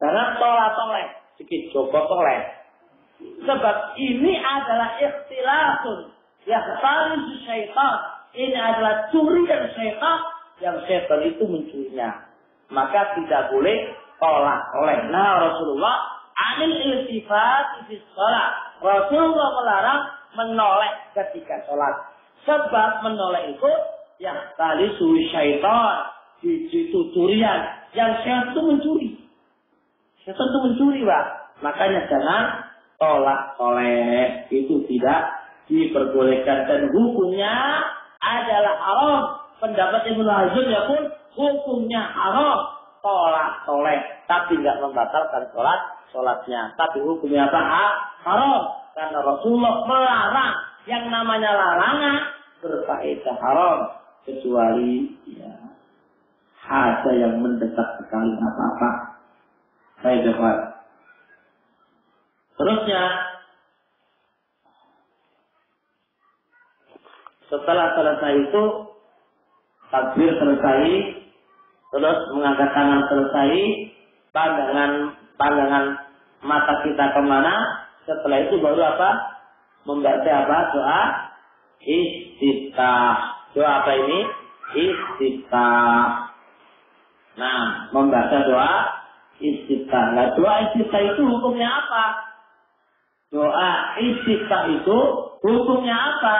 Jangan tolak toleh. Sedikit coba toleh. Sebab ini adalah ikhtilafun. Yang paling syaitan. Ini adalah curian syaitan. Yang syaitan itu mencurinya. Maka tidak boleh tolak oleh. Nah Rasulullah anil iltifat sholat. Rasulullah melarang menoleh ketika sholat. Sebab menoleh itu yang tali suwi syaitan. Di situ curian. Yang syaitan itu mencuri. Syaitan itu mencuri, Pak. Makanya jangan tolak oleh itu tidak diperbolehkan dan hukumnya adalah haram. Pendapat Ibnu Hazm ya pun hukumnya haram tolak toleh tapi tidak membatalkan sholat sholatnya tapi hukumnya apa haram karena Rasulullah melarang yang namanya larangan berfaedah haram kecuali ya ada yang mendesak sekali apa-apa. Saya jawab. Terusnya setelah selesai itu takbir selesai terus mengangkat tangan selesai pandangan pandangan mata kita ke mana setelah itu baru apa? Membaca apa? Doa istiftah. Doa apa ini? Istiftah. Nah, membaca doa istiftah. Nah, doa istiftah itu hukumnya apa? Doa istiftah itu hukumnya apa?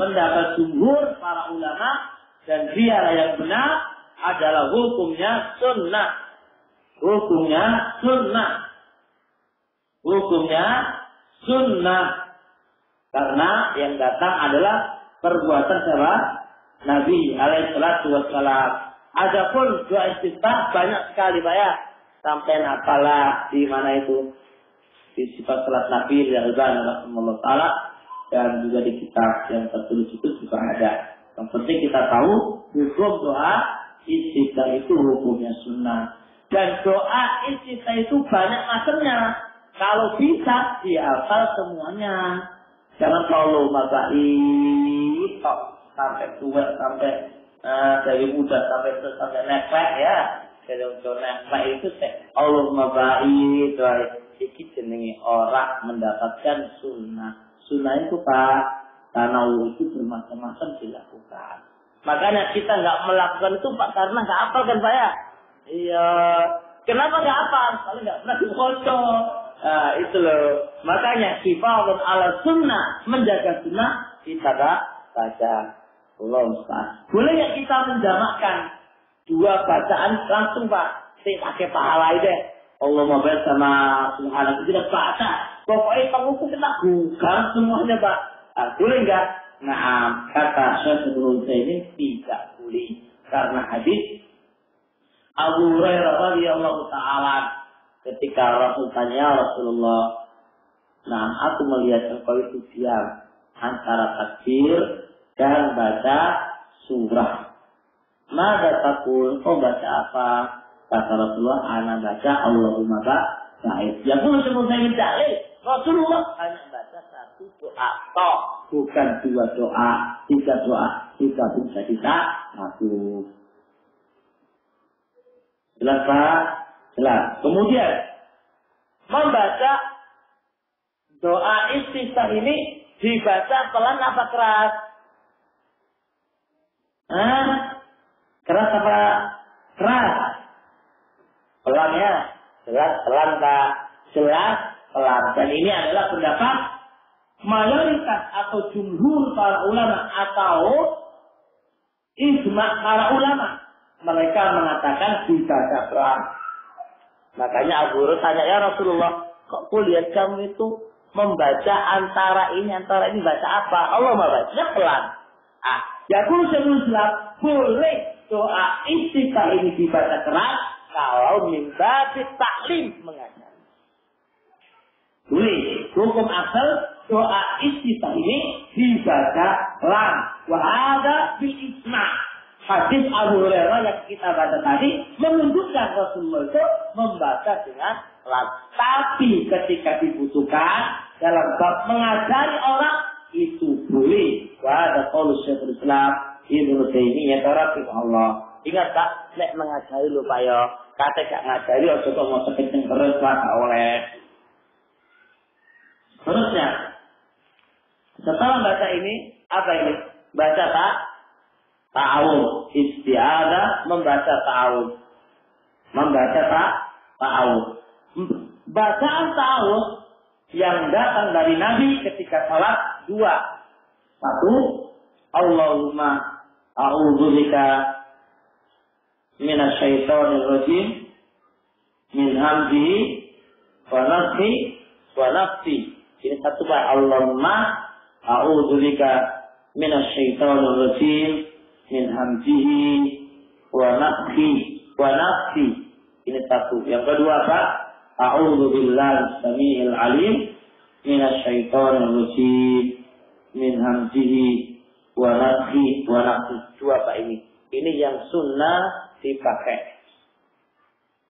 Pendapat sumber para ulama dan dia yang benar adalah hukumnya sunnah. Hukumnya sunnah hukumnya sunnah. Karena yang datang adalah perbuatan siapa? Nabi alaihissalatu wassalam. Adapun doa istiftah banyak sekali Pak ya. Sampai apalah di mana itu di sifat salat Nabi yang Allah taala dan juga di kitab yang tertulis itu juga ada. Yang penting kita tahu hukum doa istiftah itu hukumnya sunnah. Dan doa istiftah itu banyak macamnya. Kalau bisa dihafal semuanya. Jangan selalu mazai tok sampai tua sampai uh, dari muda sampai sampai nefek ya. Dari untuk nefek itu Allah mazai iki jenenge orang mendapatkan sunnah. Sunnah itu Pak, karena itu bermacam-macam dilakukan. Makanya kita nggak melakukan itu Pak karena nggak hafal kan Pak ya? Iya. Kenapa nggak hafal? Kalau nggak pernah difoto. Nah, itu loh. Makanya hifadzun ala sunnah, menjaga sunnah kita baca. Allah. Boleh ya kita menjamakkan dua bacaan langsung Pak. Saya pakai pahala deh. Allah mau sama Subhanahu tidak baca. Pokoknya kamu tuh kena bukan semuanya Pak. Ah, boleh enggak? Nah, kata Syekh Ibnu ini tidak boleh karena hadis Abu Hurairah radhiyallahu taala ketika Rasul tanya Rasulullah, "Nah, aku melihat engkau itu diam antara takbir dan baca surah. Mada takul, kau baca apa? Kata Rasulullah, anak baca Allahumma ba'id. Ya pun sebelum saya minta Rasulullah hanya baca satu doa toh, bukan dua doa, tiga doa, tiga pun jadi satu. Jelas Pak? Jelas. Kemudian membaca doa istighfar ini dibaca pelan apa keras? Hah? Keras apa? Keras. Pelan ya. Jelas pelan Pak. Jelas pelan. Dan ini adalah pendapat mayoritas atau jumhur para ulama atau ijma para ulama mereka mengatakan dibaca pelan. Makanya Abu Hurairah tanya ya Rasulullah, kok kulihat kamu itu membaca antara ini antara ini baca apa? Allah membacanya pelan. Ah, ya Islam boleh doa istiqah ini dibaca keras kalau minta taklim mengajar. Boleh. Hukum asal doa istiqah ini dibaca pelan. Wahada bil isma' hadis Abu Hurairah yang kita baca tadi menunjukkan Rasulullah itu membaca dengan pelan. Tapi ketika dibutuhkan dalam bab mengajari orang itu boleh. Wa ada qaul Syekhul Islam Ibnu Taimiyah Allah. Ingat tak, nek mengajari lupa ya. Kata gak ngajari ojo kok mau sekenceng terus lah oleh. Terusnya, setelah baca ini, apa ini? Baca tak? Ta'awud. Istiada membaca ta'awud. Membaca tak ta'awud. Bacaan ta'awud yang datang dari Nabi ketika salat dua. Satu, Allahumma a'udzubika minasyaitonir rajim min hamdihi wa nafsi wa nafsi. Ini satu pak Allahumma a'udzubika minasyaitonir rajim min hamzihi wa nafsi wa nafsi. Ini satu. Yang kedua apa? A'udzu billahi samiil alim minasyaitonir rajim min hamzihi wa nafsi wa nafsi. Dua Pak ini. Ini yang sunnah dipakai.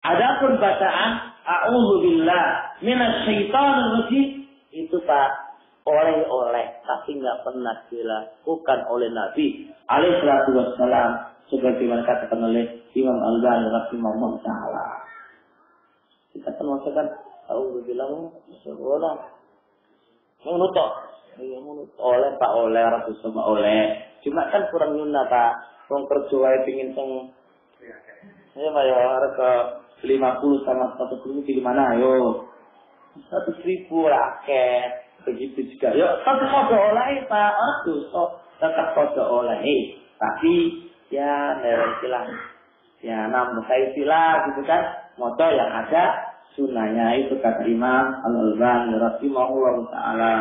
Adapun bacaan a'udzu billah minasyaitonir rajim itu Pak oleh-oleh tapi nggak pernah dilakukan oleh Nabi. Alaihi salatu wassalam sebagaimana katakan oleh Imam Al-Ghazali rahimahullah taala. Kita kan tahu bilang seorang menurut iya menurut oleh pak oleh ratus sama oleh. Cuma kan kurang nyunda pak. Wong kerja wae pingin sing ya pak ya harga lima puluh sama satu puluh di mana? Ayo. Satu ribu rakyat begitu juga. Ya, kan kode oleh Pak, aduh, oh, tetap kode oleh. Tapi ya istilah ya nambah istilah gitu kan. Moto yang ada sunnahnya itu kata Imam Al-Albani rahimahullah taala.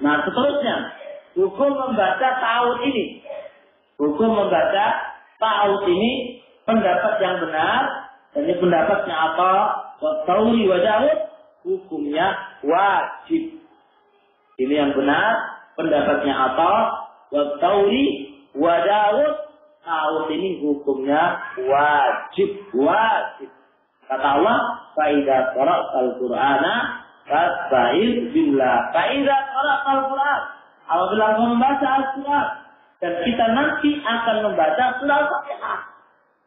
Nah, seterusnya hukum membaca tahun ini. Hukum membaca tahun ini pendapat yang benar dan ini pendapatnya apa? Wa Tauri wa hukumnya wajib. Ini yang benar, pendapatnya apa? Wa Tauri wa ini hukumnya wajib, wajib. Kata Allah, "Faidah qara'ta al-Qur'ana fasta'id billah." Faidah qara'ta al-Qur'an. Apabila kamu membaca Al-Quran dan kita nanti akan membaca surah Al-Fatihah.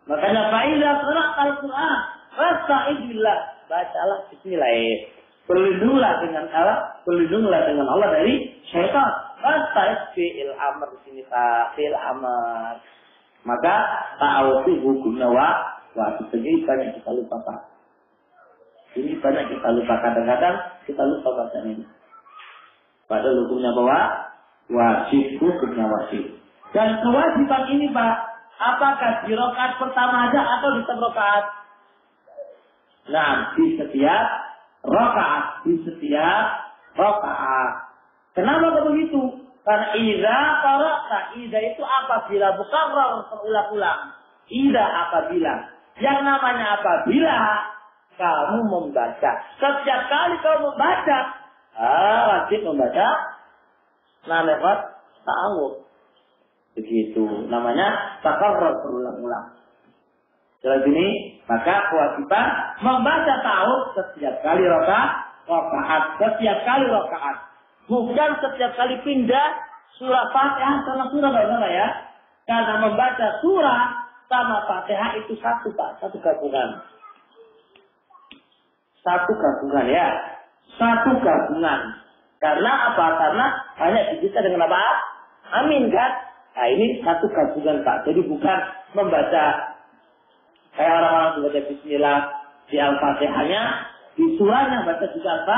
Makanya faidah qara'ta al-Quran fasta'id billah. Bacalah bismillah. Berlindunglah dengan Allah, berlindunglah dengan Allah dari syaitan. Masa fi'il amr di sini fi'il amr. Maka ta'awudu hukumnya wa wajib. Jadi banyak kita lupa Pak. Ini banyak kita lupa kadang-kadang kita lupa baca ini. Padahal hukumnya bahwa wajib hukumnya wajib. Dan kewajiban ini Pak Apakah di rokaat pertama aja atau di rokaat? Nah, di setiap rokaat, di setiap rokaat. Kenapa begitu? Karena iza qara'ta, iza itu apabila bukan terulang-ulang. Iza apabila. Yang namanya apabila kamu membaca. Setiap kali kamu membaca, ah, wajib membaca nah lewat ta'awud. Begitu. Namanya takarrar berulang-ulang. Jelas ini, maka kewajiban membaca ta'awud setiap kali rakaat, rakaat, setiap kali rakaat. Bukan setiap kali pindah surah Fatihah sama surah bagaimana ya? Karena membaca surah sama Fatihah itu satu Pak, satu gabungan. Satu gabungan ya. Satu gabungan. Karena apa? Karena hanya dibaca dengan apa? Amin kan? Nah ini satu gabungan Pak. Jadi bukan membaca kayak orang-orang membaca Bismillah di Al-Fatihahnya, di surahnya baca juga apa?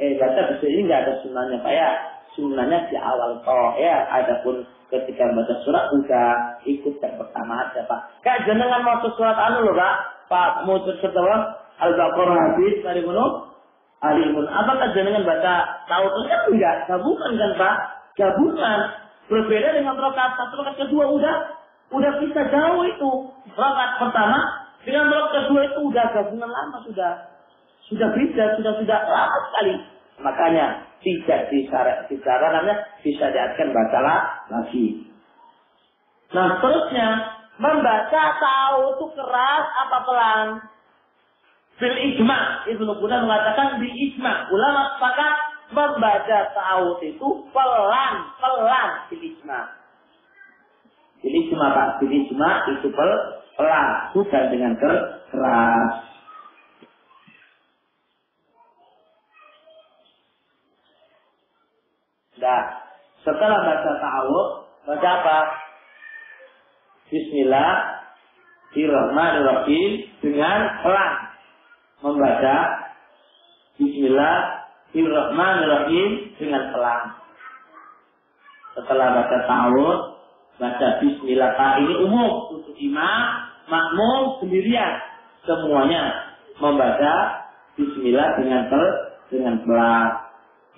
Eh baca Bismillah ini nggak ada sunnahnya Pak ya. Sunnahnya di awal toh ya. Adapun ketika baca surat juga ikut yang pertama aja Pak. Kayak jenengan mau surat anu loh Pak. Pak mau cerita Al-Baqarah habis mana? Alimun. Apakah jenengan baca tahu kan enggak? Gabungan kan Pak? Gabungan. Berbeda dengan rakaat satu rakaat kedua udah udah bisa jauh itu. Rakaat pertama dengan rakaat kedua itu udah gabungan lama sudah. Sudah beda, sudah sudah lama sekali. Makanya tidak disyarat bicara namanya bisa diartikan bacalah lagi. Nah terusnya membaca tahu itu keras apa pelan? Fil ijma, Ibnu Qudam mengatakan di ijma. Ulama sepakat membaca ta'awud itu pelan, pelan fil ijma. Fil ijma Pak, fil ijma itu pel, pelan, bukan dengan keras. Nah, setelah baca ta'awud, baca apa? Bismillah, Bismillahirrahmanirrahim dengan pelan membaca Bismillahirrahmanirrahim dengan pelan. Setelah baca ta'awud, baca Bismillah ini umum untuk imam, makmum sendirian, semuanya membaca Bismillah dengan pel dengan pelan.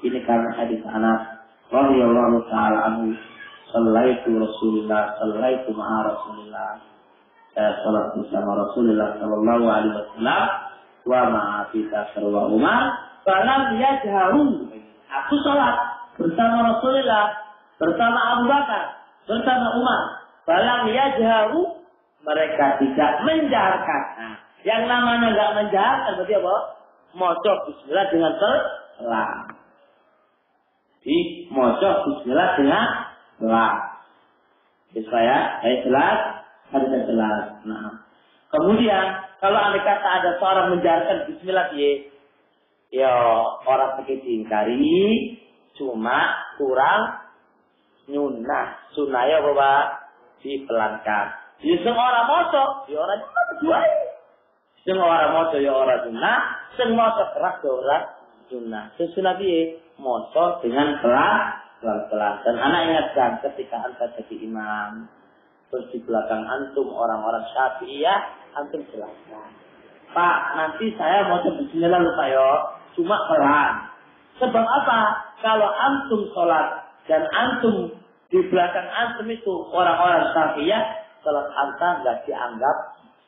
Ini karena hadis Anas radhiyallahu taala anhu. Sallaitu Rasulullah, sallaitu ma'a Rasulullah. Saya salat bersama Rasulullah sallallahu alaihi wasallam wa ma'afita serwa Umar falam yajharu. Aku sholat bersama Rasulullah bersama Abu Bakar bersama Umar falam yajharu mereka tidak menjaharkan. Nah, yang namanya nggak menjaharkan berarti apa? Mocok bismillah dengan telah di mocok bismillah dengan telah bisa ya saya jelas harus jelas. Nah kemudian kalau andai kata ada seorang menjalankan bismillah ya, ya orang pakai diingkari, cuma kurang nyunah. Sunaya apa Dipelankan. Ya sing ora maca, ya ora dua. Sing ora maca ya ora sunah, sing maca keras ya ora sunah. Sunah piye? Maca dengan pelan pelan-pelan. Dan anak ingatkan ketika anda jadi imam, terus di belakang antum orang-orang syafi'iyah antum jelaskan. Pak, nanti saya mau bismillah lupa yo, cuma pelan. Sebab apa? Kalau antum sholat dan antum di belakang antum itu orang-orang syafi'iyah, sholat antum nggak dianggap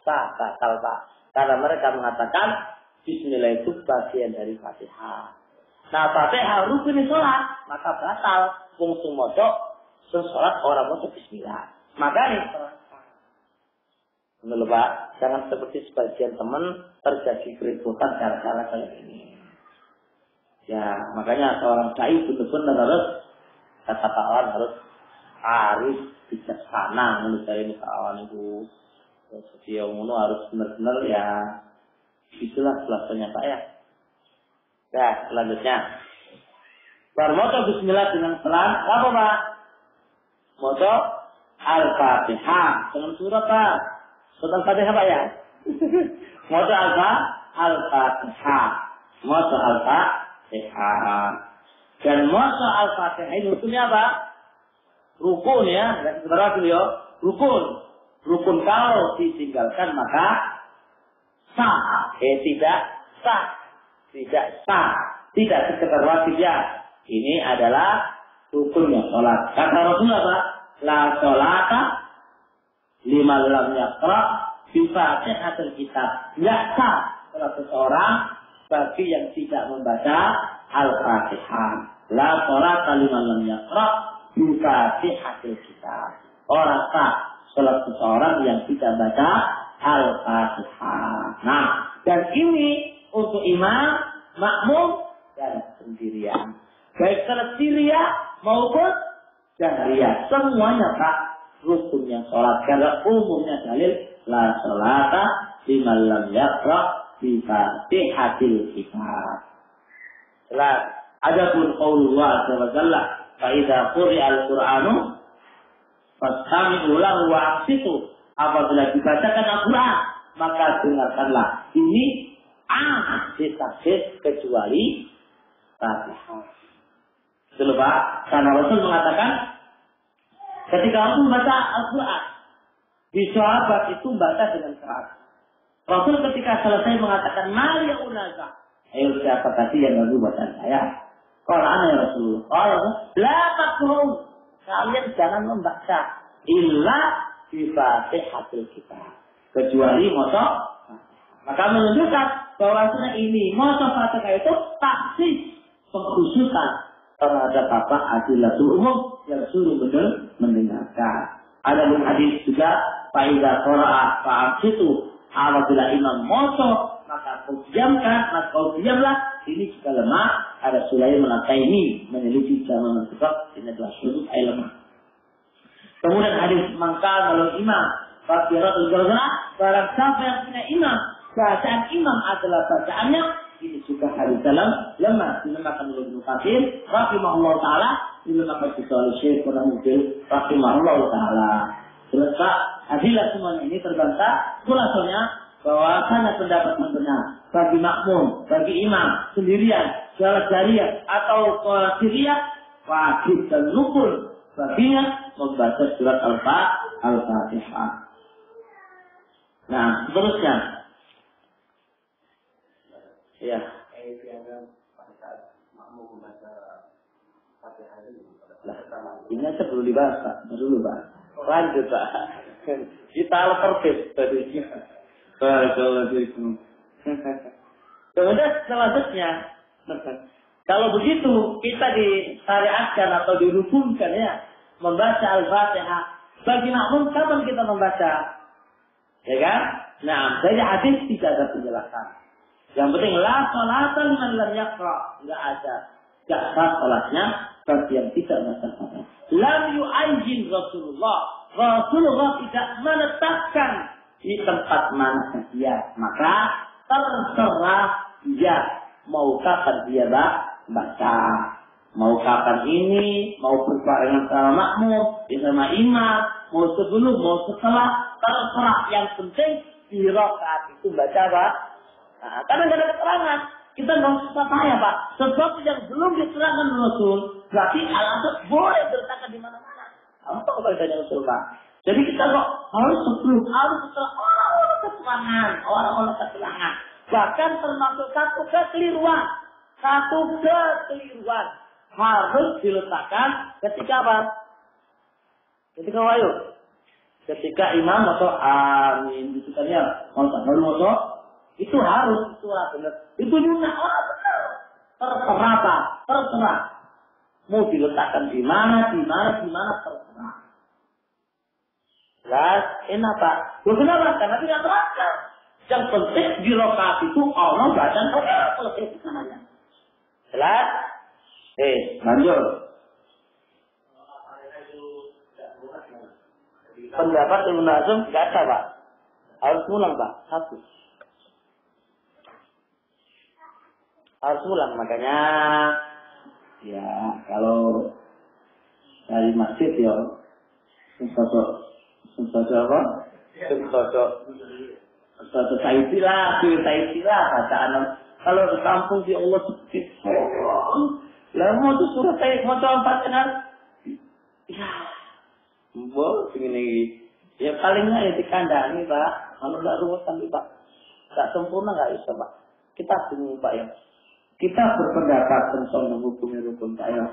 sah, batal pak. Karena mereka mengatakan Bismillah itu bagian dari Fatihah. Nah Fatihah rukun sholat, maka batal. Fungsi mojo, sholat orang mojo Bismillah. Makanya Menurut Pak, jangan seperti sebagian teman terjadi keributan cara-cara kayak ini. Ya, makanya seorang cai benar-benar harus kata Pak Awan harus harus bijaksana menurut saya ini Pak Awan itu. Setiap ngono harus benar-benar ya itulah selasanya Pak ya. Ya, selanjutnya. Bermoto bismillah dengan pelan, apa Pak? Moto Al-Fatihah dengan surat Pak. Surat Fatihah apa ya? Moto apa? Al-Fatihah. Moto Al-Fatihah. Dan moto Al-Fatihah ini hukumnya apa? Rukun ya. Sebentar dulu ya. Rukun. rukun kalau ditinggalkan maka sah. Eh tidak sah. Tidak sah. Tidak sekedar wajib ya. Ini adalah rukunnya sholat. Kata Rasul apa? La sholata lima lam yakra bi fatihatul kitab. Tidak sah salah seseorang bagi yang tidak membaca Al-Fatihah. La sholata lima lam yakra bi fatihatul kitab. Orang sah salah seseorang yang tidak baca Al-Fatihah. Nah, dan ini untuk imam, makmum, dan sendirian. Baik Syria maupun jahriyah. Semuanya Pak rukun yang sholat. Karena umumnya dalil la sholata lima lam yakra bi fatihatil kitab. Jelas. Adapun wa jalla fa idza quri'a al-Qur'anu fastami'u lahu wa ansitu. Apabila dibacakan Al-Qur'an, maka dengarkanlah. Ini ah ditaksis kecuali Fatihah. Pak. Karena Rasul mengatakan ketika aku membaca Al-Quran di sahabat itu membaca dengan keras. Rasul ketika selesai mengatakan Maria unaza. Ayo siapa tadi yang lalu bacaan saya? Kalau ya Rasulullah. Kalau la takhrun. Kalian jangan membaca illa di Fatihatul kita. Kecuali moto maka menunjukkan bahwa ini moto Fatihah itu taksis pengkhususan terhadap apa adilatul umum yang suruh benar mendengarkan. Ada hadis juga faidah qara'a fa'am situ apabila imam moto maka kau diamkan maka kau diamlah. Ini juga lemah. Ada sulai melakai ini meneliti zaman sebab ini adalah sudut air lemah. Kemudian hadis mangkal kalau imam Fakiratul Jalzah, barang siapa yang punya imam, bacaan imam adalah bacaannya. Ini juga hadis dalam lemah. Dinamakan oleh Ibnu Katsir rahimahullah taala. Dinamakan juga oleh Syekh Qur'anul rahimahullah taala. Terus Pak, adilah semuanya ini terbantah khulasanya bahwa hanya pendapat yang benar bagi makmum, bagi imam sendirian, salat jariah atau qasiriyah wajib dan rukun baginya membaca surat Al-Fatihah. Nah, seterusnya Ya. ini aja perlu dibahas Pak. Dulu Pak. Lanjut Pak. Kita persis tadi. Barakallahu Kemudian selanjutnya, kalau begitu kita disyariatkan atau dirukunkan ya membaca Al-Fatihah. Bagi makmum kapan kita membaca? Ya kan? Nah, dari hadis tidak ada penjelasan. Yang penting la salata liman lam yaqra. Enggak ada. Enggak sah salatnya bagi yang tidak baca Fatihah. Lam yu'ajin Rasulullah. Rasulullah tidak menetapkan di tempat mana dia. Maka terserah dia mau kapan dia baca. Mau kapan ini, mau berbarengan sama makmum, sama imam, mau sebelum, mau setelah, terserah. Yang penting di rakaat itu baca apa? Nah, karena tidak ada keterangan. Kita nggak usah tanya Pak. Sesuatu yang belum diterangkan Rasul, berarti alasan boleh bertahan di mana-mana. Apa kalau ditanya Rasul Pak? Jadi kita kok harus sebelum, harus setelah orang-orang keterangan, orang-orang keterangan. Bahkan termasuk satu kekeliruan. Satu kekeliruan. Harus diletakkan ketika apa? Ketika wayu. Ketika imam atau amin. Itu kan ya. Tak mau itu harus itu benar. Itu juga orang benar. Terserah terserah. Mau diletakkan di mana, di mana, di mana terserah. Jelas, enak Pak. Loh kenapa? Karena tidak terangkan. Yang penting di lokasi itu Allah baca selesai itu namanya. Jelas? Eh, lanjut. Pendapat Ibnu Nazm tidak ada Pak. Harus pulang Pak. Satu. harus pulang makanya ya kalau dari masjid ya sosok sosok apa sosok sosok saiti lah saiti lah bacaan kalau ke kampung di Allah seperti lah mau tuh surat saya mau coba kan ya mau ini Ya palingnya ya dikandani Pak. Kalau nggak ruwet kan Pak. Nggak sempurna nggak bisa Pak. Kita bingung Pak ya. Kita berpendapat tentang hukumnya rukun Pak ya.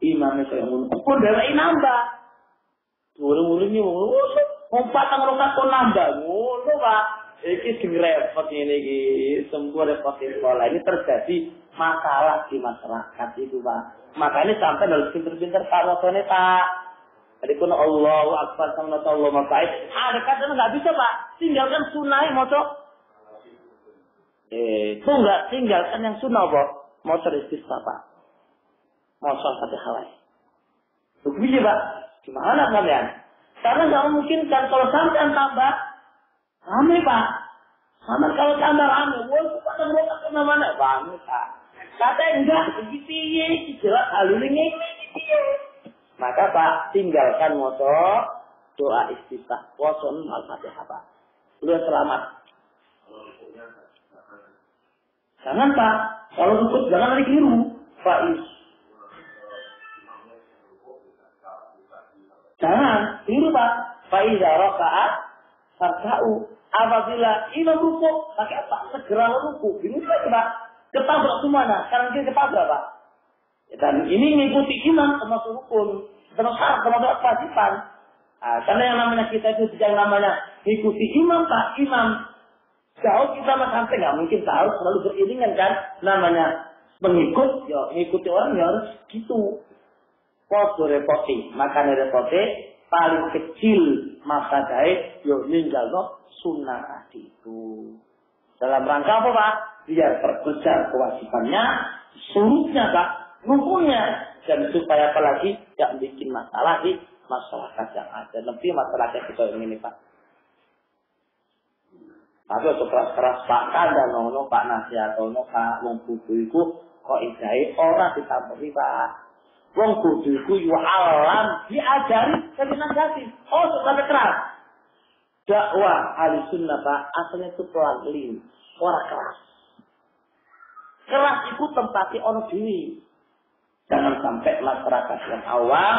Imamnya kayak ngono. Kok dari nambah. Murid-muridnya ngono. Mau patang rokat kok nambah. Ngono Pak. Iki sing repot ini semua repot sekolah. Ini terjadi masalah di masyarakat itu, Pak. Makanya sampai harus pinter-pinter Pak Motone, Pak. Jadi pun Allah Akbar sama Allah Mabaik. Ada kata nggak bisa, Pak. Tinggalkan sunnah, moco. Eh, itu nggak tinggalkan yang sunnah, Pak. Motor istisqa, Pak. Motor satu halai. Begini, Pak. Gimana kalian? Karena nggak mungkin kan kalau sampai tambah Rame pak. Sama kalau tambah rame, woi pada mereka ke mana mana? Rame pak. Kata enggak, begitu ya, jelas alurnya ini Maka pak, tinggalkan moto doa istiqah, wason al-fatihah pak. Lu selamat. Jangan pak, kalau rukut jangan lagi keliru. Is. Jangan, keliru pak. Faidah rokaat, farka'u apabila imam ruku pakai apa? Segera ruku. Ini pak. Ketabrak ke mana? Sekarang kita ketabrak pak. Dan ini mengikuti imam termasuk rukun. Termasuk syarat, termasuk kewajiban. Nah, karena yang namanya kita itu yang namanya mengikuti imam pak. Imam jauh kita mas sampai nggak mungkin tahu selalu beriringan kan namanya mengikut ya mengikuti orang ya harus gitu foto repoti makan repoti paling kecil masa gaib yo ninggal no sunnah itu. Dalam rangka apa Pak? Biar terbesar kewajibannya, surutnya Pak, rukunnya. Dan supaya apalagi tidak bikin masalah di masyarakat yang ada. Lebih masyarakat kita ini Pak. Tapi untuk keras-keras Pak Kanda nono Pak Nasiatono Pak Wong Budu itu kok idai orang ditambahi Pak. Wong kudu iku yu alam diajari tapi nasihati. Oh, sampai keras. Dakwah ahli sunnah Pak, asalnya itu pelan lin, orang keras. Keras itu tempatnya orang dini. Jangan sampai masyarakat yang awam,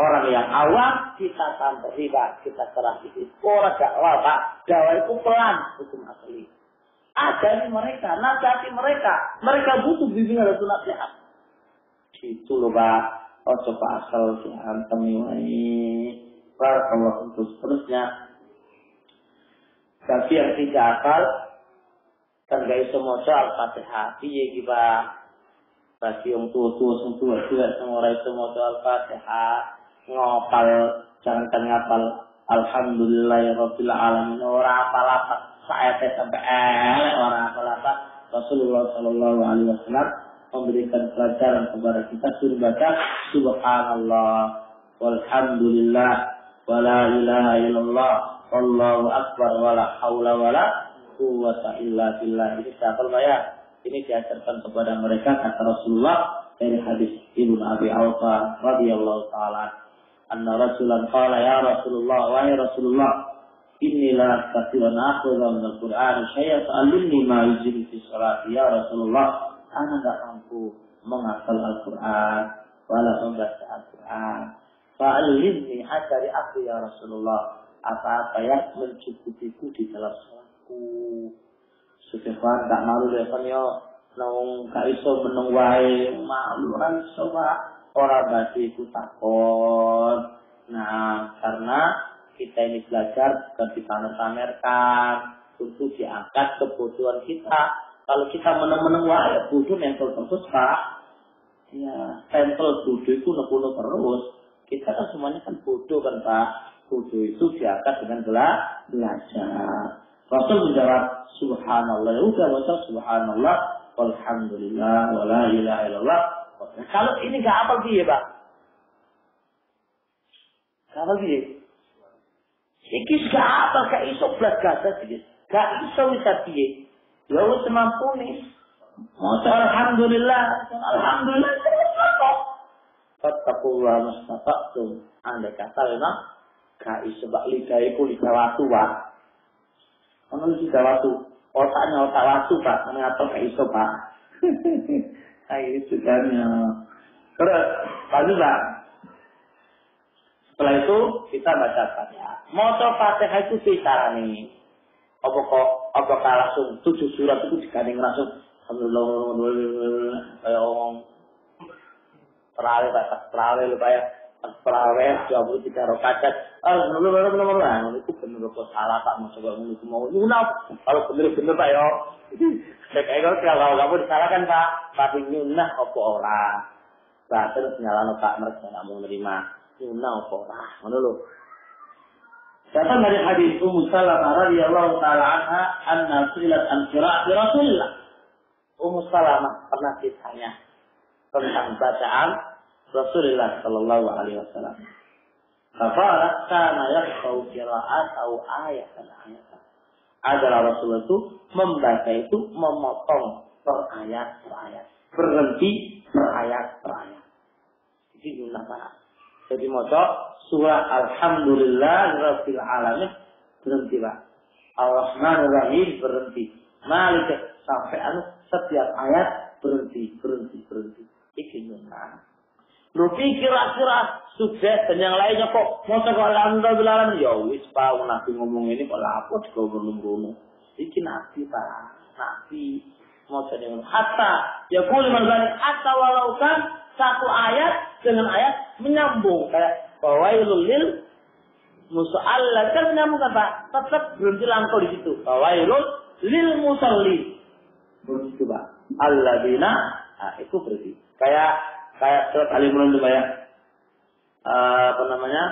orang yang awam, kita sampai riba, kita keras itu. Orang dakwah Pak, dakwah itu pelan, hukum asli. Ajari mereka, nasihati mereka. Mereka butuh bimbingan dan nasihat. Itu loh Pak. Oh coba asal diantem ini. kalau untuk seterusnya. Bagi yang tidak hafal, kan gak bisa moco al-fatihah. Iya kita bagi yang tua-tua, yang tua-tua, orang itu moco al-fatihah. Ngopal, jangan ngapal. Alhamdulillah ya Rabbil Alamin. Orang apa-apa. Saya sampai elek orang apa-apa. Rasulullah Sallallahu Alaihi Wasallam memberikan pelajaran kepada kita suruh baca subhanallah walhamdulillah wala ilaha illallah wallahu akbar wala haula wala quwwata illa billah ini siapa ya ini diajarkan kepada mereka kata Rasulullah dari hadis Ibnu Abi Aufa radhiyallahu taala anna rasulan qala ya Rasulullah wa ya Rasulullah inni la astati wa na'khudha min al-Qur'an fa'allimni ma yujibu fi salati ya Rasulullah mampu menghafal Al-Quran, wala membaca Al-Quran. Fa'alimni dari aku ya Rasulullah. Apa-apa yang mencukupiku di dalam. Sufyan tak malu kan yo. Nong gak iso meneng wae malu coba orang badi ku takon. Nah, karena kita ini belajar bukan dipamer-pamerkan untuk diangkat kebutuhan kita kalau kita menang-menang wah ya bodoh nempel terus pak. Ya, tempel bodoh itu nepuluh terus. Kita kan semuanya kan bodoh kan pak. Bodoh itu diangkat dengan bela belajar. Rasul menjawab Subhanallah. Ya udah Subhanallah. Alhamdulillah. Wala ilaha illallah. Kalau ini gak apa dia pak? Gak apa dia? Iki gak apa gak iso belas gasa sih. Gak iso bisa dia. Ya wis semampune. Maca alhamdulillah, alhamdulillah kok. Fattakullah mastata'tum. Anda kata memang gak iso bak lidah iku lidah watu, Pak. Ono lidah watu. Otaknya otak watu, Pak. Mengapa gak iso, Pak? Kayak itu kan ya. Terus, Pak. Setelah itu kita baca Fatihah. Moto Fatihah itu sih nih. Apa kok apakah langsung tujuh surat itu dikandeng langsung alhamdulillah kayak omong terawih pak terawih lupa ya terawih dua puluh tiga rokaat alhamdulillah benar benar itu benar kok salah tak mau coba mau mau nyunap. Kalau benar pak yo saya kayak kalau kamu disalahkan pak. Tapi nyunah apa orang? Nah, terus nyala pak mereka nggak mau menerima nyunah apa orang? Mana lo Datang dari hadis Ummu Salamah radhiyallahu taala anha anna su'ilat an qira'ati Rasulillah. Ummu Salamah pernah ditanya tentang bacaan Rasulullah sallallahu alaihi wasallam. Kafara kana yaqra'u qira'at atau ayatan ayatan. Adalah Rasulullah itu membaca itu memotong per ayat per ayat. Berhenti per ayat per ayat. Jadi gimana? Jadi motor surah Alhamdulillah Rabbil Alamin berhenti pak. Ar-Rahman Rahim berhenti. Malik sampai anu setiap ayat berhenti, berhenti, berhenti. Nyunah. Lu kira-kira sudah dan yang lainnya kok mau kok alhamdulillah ya wis pak nabi ngomong ini kok lapo juga belum Iki nabi pak, nabi mau jadi hatta ya boleh berbalik hatta walau kan satu ayat dengan ayat menyambung kayak Fawailul lil musallin. Kan nyambung apa? Tetap berhenti langkau di situ. Fawailul lil musalli. Begitu Pak. Alladzina. Nah, itu berarti. Kayak kayak surat Al Imran itu ya. Uh, apa namanya?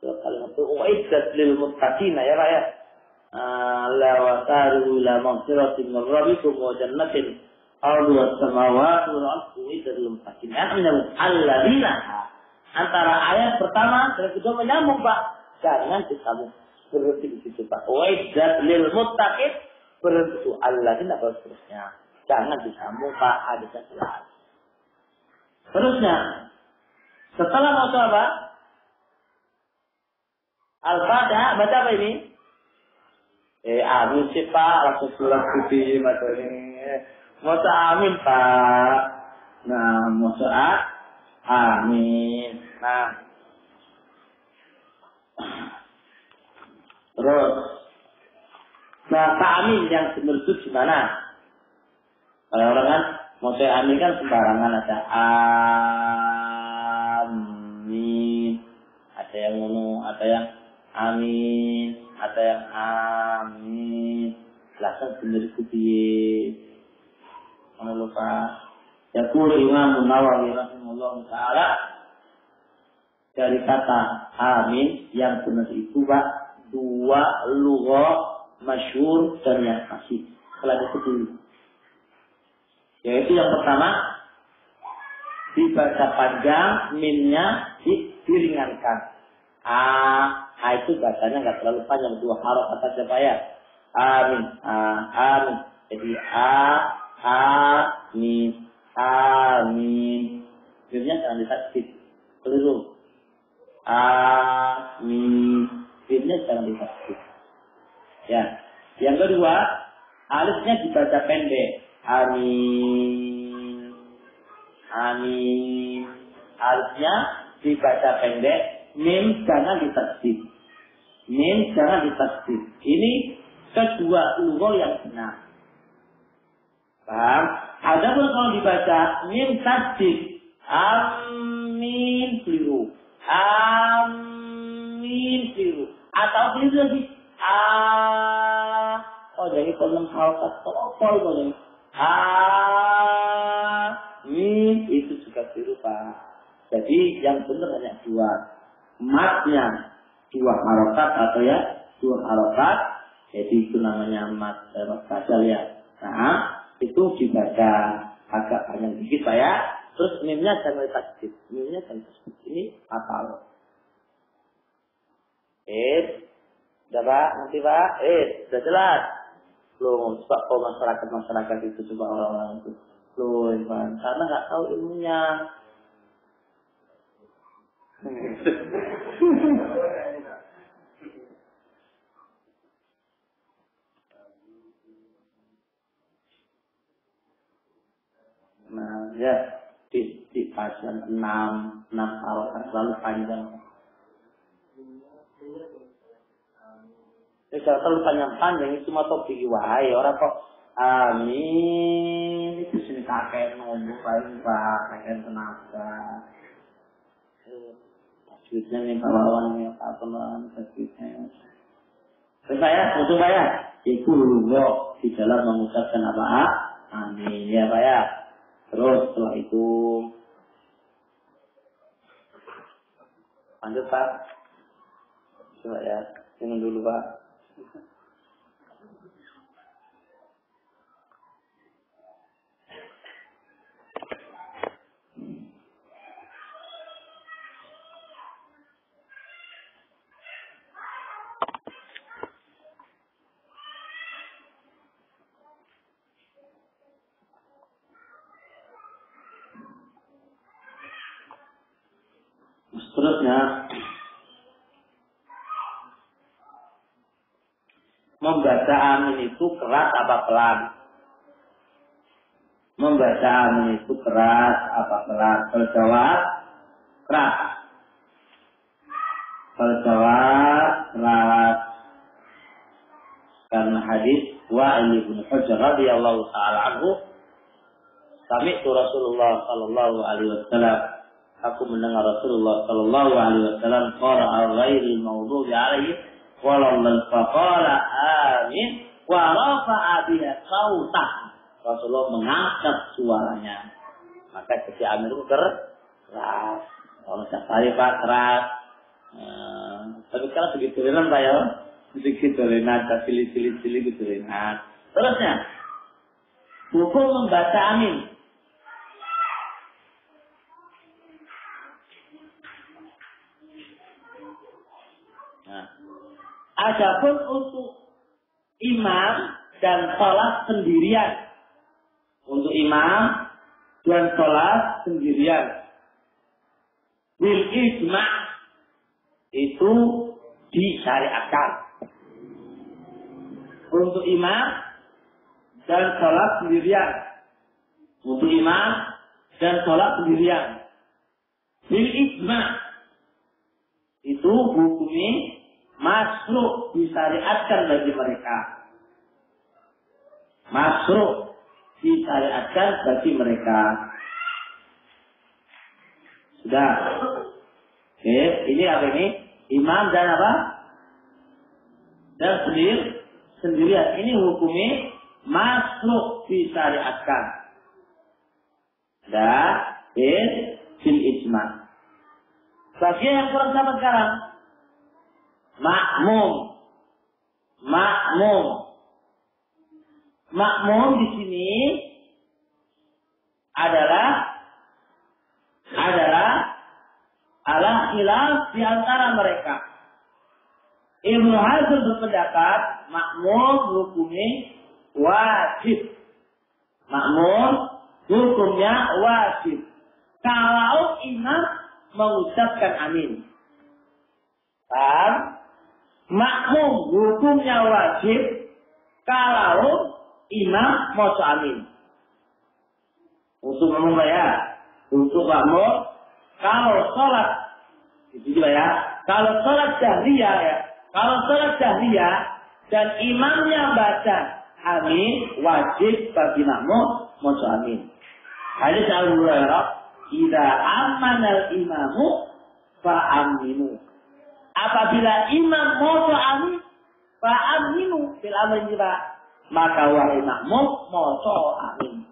Surat Al Imran itu uiddat lil muttaqina ya Pak ya. Uh, la wasaru la maghfiratin min rabbikum wa jannatin ardu was-samawati wal ardu uiddat lil muttaqina. Ya, alladzina antara ayat pertama dan kedua menyambung Pak. Jangan disambung berhenti di situ Pak. Waidat lil muttaqin berhenti Allah apa seterusnya. Jangan disambung Pak hadisnya jelas. Terusnya setelah mau apa? Al-Fatihah baca apa ini? Eh, amin sih Pak, langsung surat putih macam ini. Mau amin Pak. Nah, mau amin. Nah. Terus. Nah, amin yang benar itu gimana? Kalau orang kan mau saya kan sembarangan ada amin. Ada yang ngono, ada yang amin, ada yang amin. Langsung benar itu piye? Lupa. Ya Imam Nawawi rahimahullah taala dari kata amin yang benar itu pak dua lughah masyhur dan yang masih telah disebut yaitu yang pertama dibaca panjang minnya diringankan a a itu bacanya nggak terlalu panjang dua harap kata siapa ya amin a amin jadi a a min amin Akhirnya jangan ditakdir keliru Amin. Firnya jangan ditasbih. Ya. Yang kedua, alifnya dibaca pendek. Amin. Amin. Alifnya dibaca pendek. Mim jangan ditasbih. Mim jangan ditasbih. Ini kedua lugo yang benar. Paham? Ada pun kalau dibaca mim tasbih. Amin keliru. Amin siru. Atau siru lagi. Ah. Oh jadi kalau halakat tolol boleh. Amin itu juga siru pak. Jadi yang benar hanya dua. Matnya dua harokat atau ya dua harokat. Jadi itu namanya mat kasal ya. Nah itu dibaca agak panjang dikit pak ya. Terus mimnya jangan tasdid. Mimnya jangan tasdid. Ini fatal. Eh, udah pak, nanti pak. Eh, sudah jelas. Loh, coba kok masyarakat-masyarakat itu coba orang-orang itu. Iman, karena nggak tahu ilmunya. nah, ya di, di pasien enam enam harokat terlalu panjang Wis terlalu panjang-panjang itu cuma topik wae ora kok amin. Itu sini kakek ngomong paling pak. Kakek tenaga. Tajwidnya nih pahlawan nih apa teman tajwidnya saya untuk saya itu lungo di dalam mengucapkan apa? Amin. Ya pak ya? Terus setelah itu lanjut pak. Coba ya minum dulu pak Seterusnya membaca amin itu keras apa pelan? Membaca amin itu keras apa pelan? Kalau jawab keras. Kalau jawab keras. Karena hadis Wa'il bin Hujr radhiyallahu taala anhu Sami Rasulullah sallallahu alaihi wasallam aku mendengar Rasulullah sallallahu alaihi wasallam qara'a ghairi maghdubi alaihi walau faqala amin wa rafa'a biha sautah. Rasulullah mengangkat suaranya. Maka ketika amin itu keras kalau safari pak keras uh, tapi kalau begitu renan pak ya? Sedikit renan tapi cilik-cilik gitu renan. Terusnya. Hukum membaca amin Adapun untuk imam dan sholat sendirian. Untuk imam dan sholat sendirian. Bil ijma itu disyariatkan. Untuk imam dan sholat sendirian. Untuk imam dan sholat sendirian. Bil ijma itu hukumnya masruk disyariatkan bagi mereka. Masruk disyariatkan bagi mereka. Sudah. Oke, ini apa ini? Imam dan apa? Dan sendiri sendirian. Ini hukumnya masruk disyariatkan. Dan bil fil ijma. Bagian yang kurang sama sekarang, makmum. Makmum. Makmum di sini adalah adalah ala khilaf di antara mereka. Ibnu Hazm berpendapat makmum hukumnya wajib. Makmum hukumnya wajib. Kalau imam mengucapkan amin. Paham? Makmum hukumnya wajib kalau imam mau amin. Untuk makmum ya, untuk makmum kalau sholat itu juga ya, kalau sholat jahriyah ya, kalau sholat jahriyah dan imamnya baca amin wajib bagi makmum mau amin. Hadis Abu Hurairah, "Idza amana al-imamu fa aminu." Apabila imam moto amin, fa'aminu fil amrin juga. Maka wahai makmum moto amin.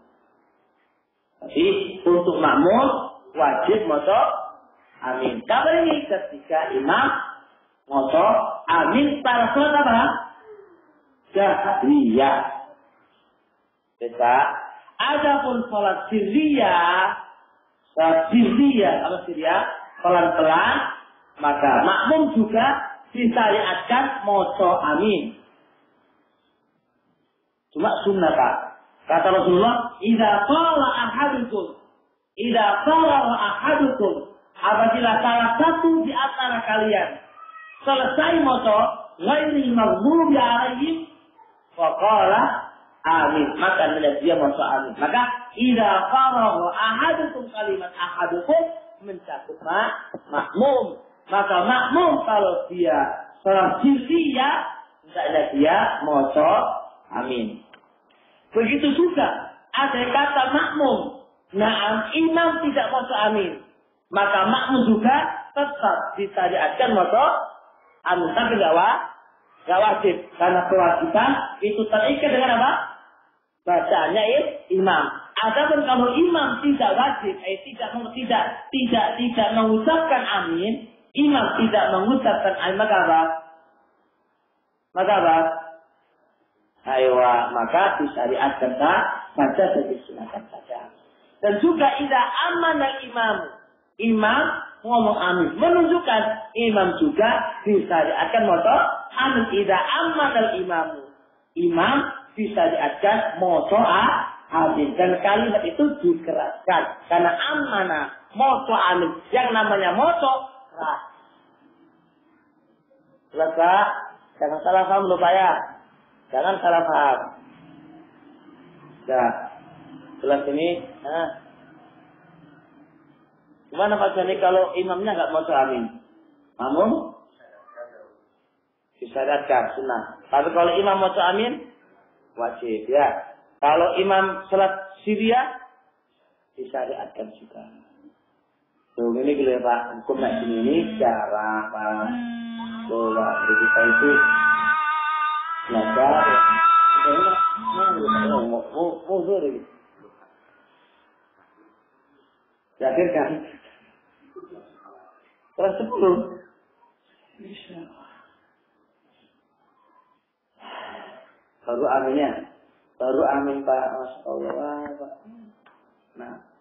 Jadi untuk makmum wajib moto amin. Kabar ini ketika imam moto amin pada sholat apa? Jahriyah. Kita Adapun sholat sirriyah, sholat sirriyah, apa sirriyah? Pelan-pelan, maka makmum juga disyariatkan moco amin. Cuma sunnah pak. Kata Rasulullah, "Idza qala ahadukum, idza qala ahadukum, apabila salah satu di antara kalian selesai moco, ghairi maghdubi alaihim, faqala amin. Maka dia moco amin. Maka idza qala ahadukum kalimat ahadukum mencakup makmum maka makmum kalau dia sholat ya Tidaknya dia moco amin. Begitu juga ada kata makmum. Nah, imam tidak moco amin. Maka makmum juga tetap disyariatkan moco amin. Tapi gak, gak wajib. Karena kewajiban itu terikat dengan apa? Bacaannya imam. Adapun kalau imam tidak wajib, eh tidak tidak tidak tidak mengucapkan amin, imam tidak mengucapkan amin maka apa? Maka apa? Ayo, maka disyariatkan baca jadi silakan saja. Dan juga tidak aman imam. Imam ngomong amin. Menunjukkan imam juga disyariatkan motor amin. Tidak aman al imam. Imam disyariatkan motor amin. Dan kalimat itu dikeraskan. Karena amanah motor amin. Yang namanya motor keras. Selesai. Jangan salah paham lupa ya. Jangan salah paham. Ya. Jelas ini. Nah. Gimana Pak Jani kalau imamnya nggak mau amin? Makmum? Disyariatkan sunnah. Tapi kalau imam mau amin, wajib ya. Kalau imam sholat Syria, disyariatkan juga. Tuh ini gila Pak, hukum ini cara Pak. Bola kita itu belajar. Yakin kan kelas sepuluh. Baru aminnya. Baru amin pak. Mas Allah pak. Nah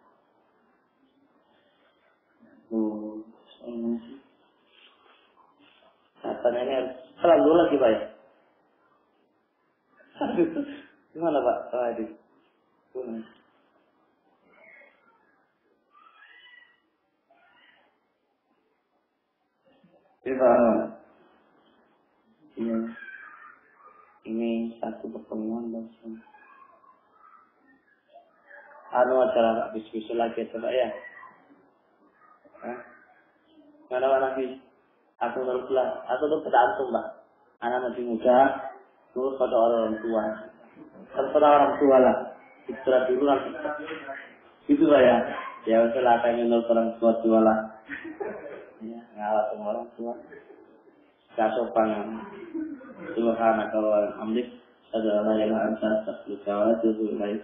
Katanya ini selalu lagi Pak ya. Gimana Pak? Pak Adi? Pak, ini, ini satu pertemuan langsung. Anu acara bis-bis lagi coba ya. Hah? Mana mana bis? atau nurutlah atau pada antum mbak. Anak masih muda nurut pada orang tua. Terserah orang tua lah istirahat dulu nanti itu lah ya. Ya lah pengen nurut orang tua tua lah. Ya ngalah sama orang tua. Gak sopan Subhanaka wa hamdik Adalah la ilaha anta astaghfiruka wa atubu ilaik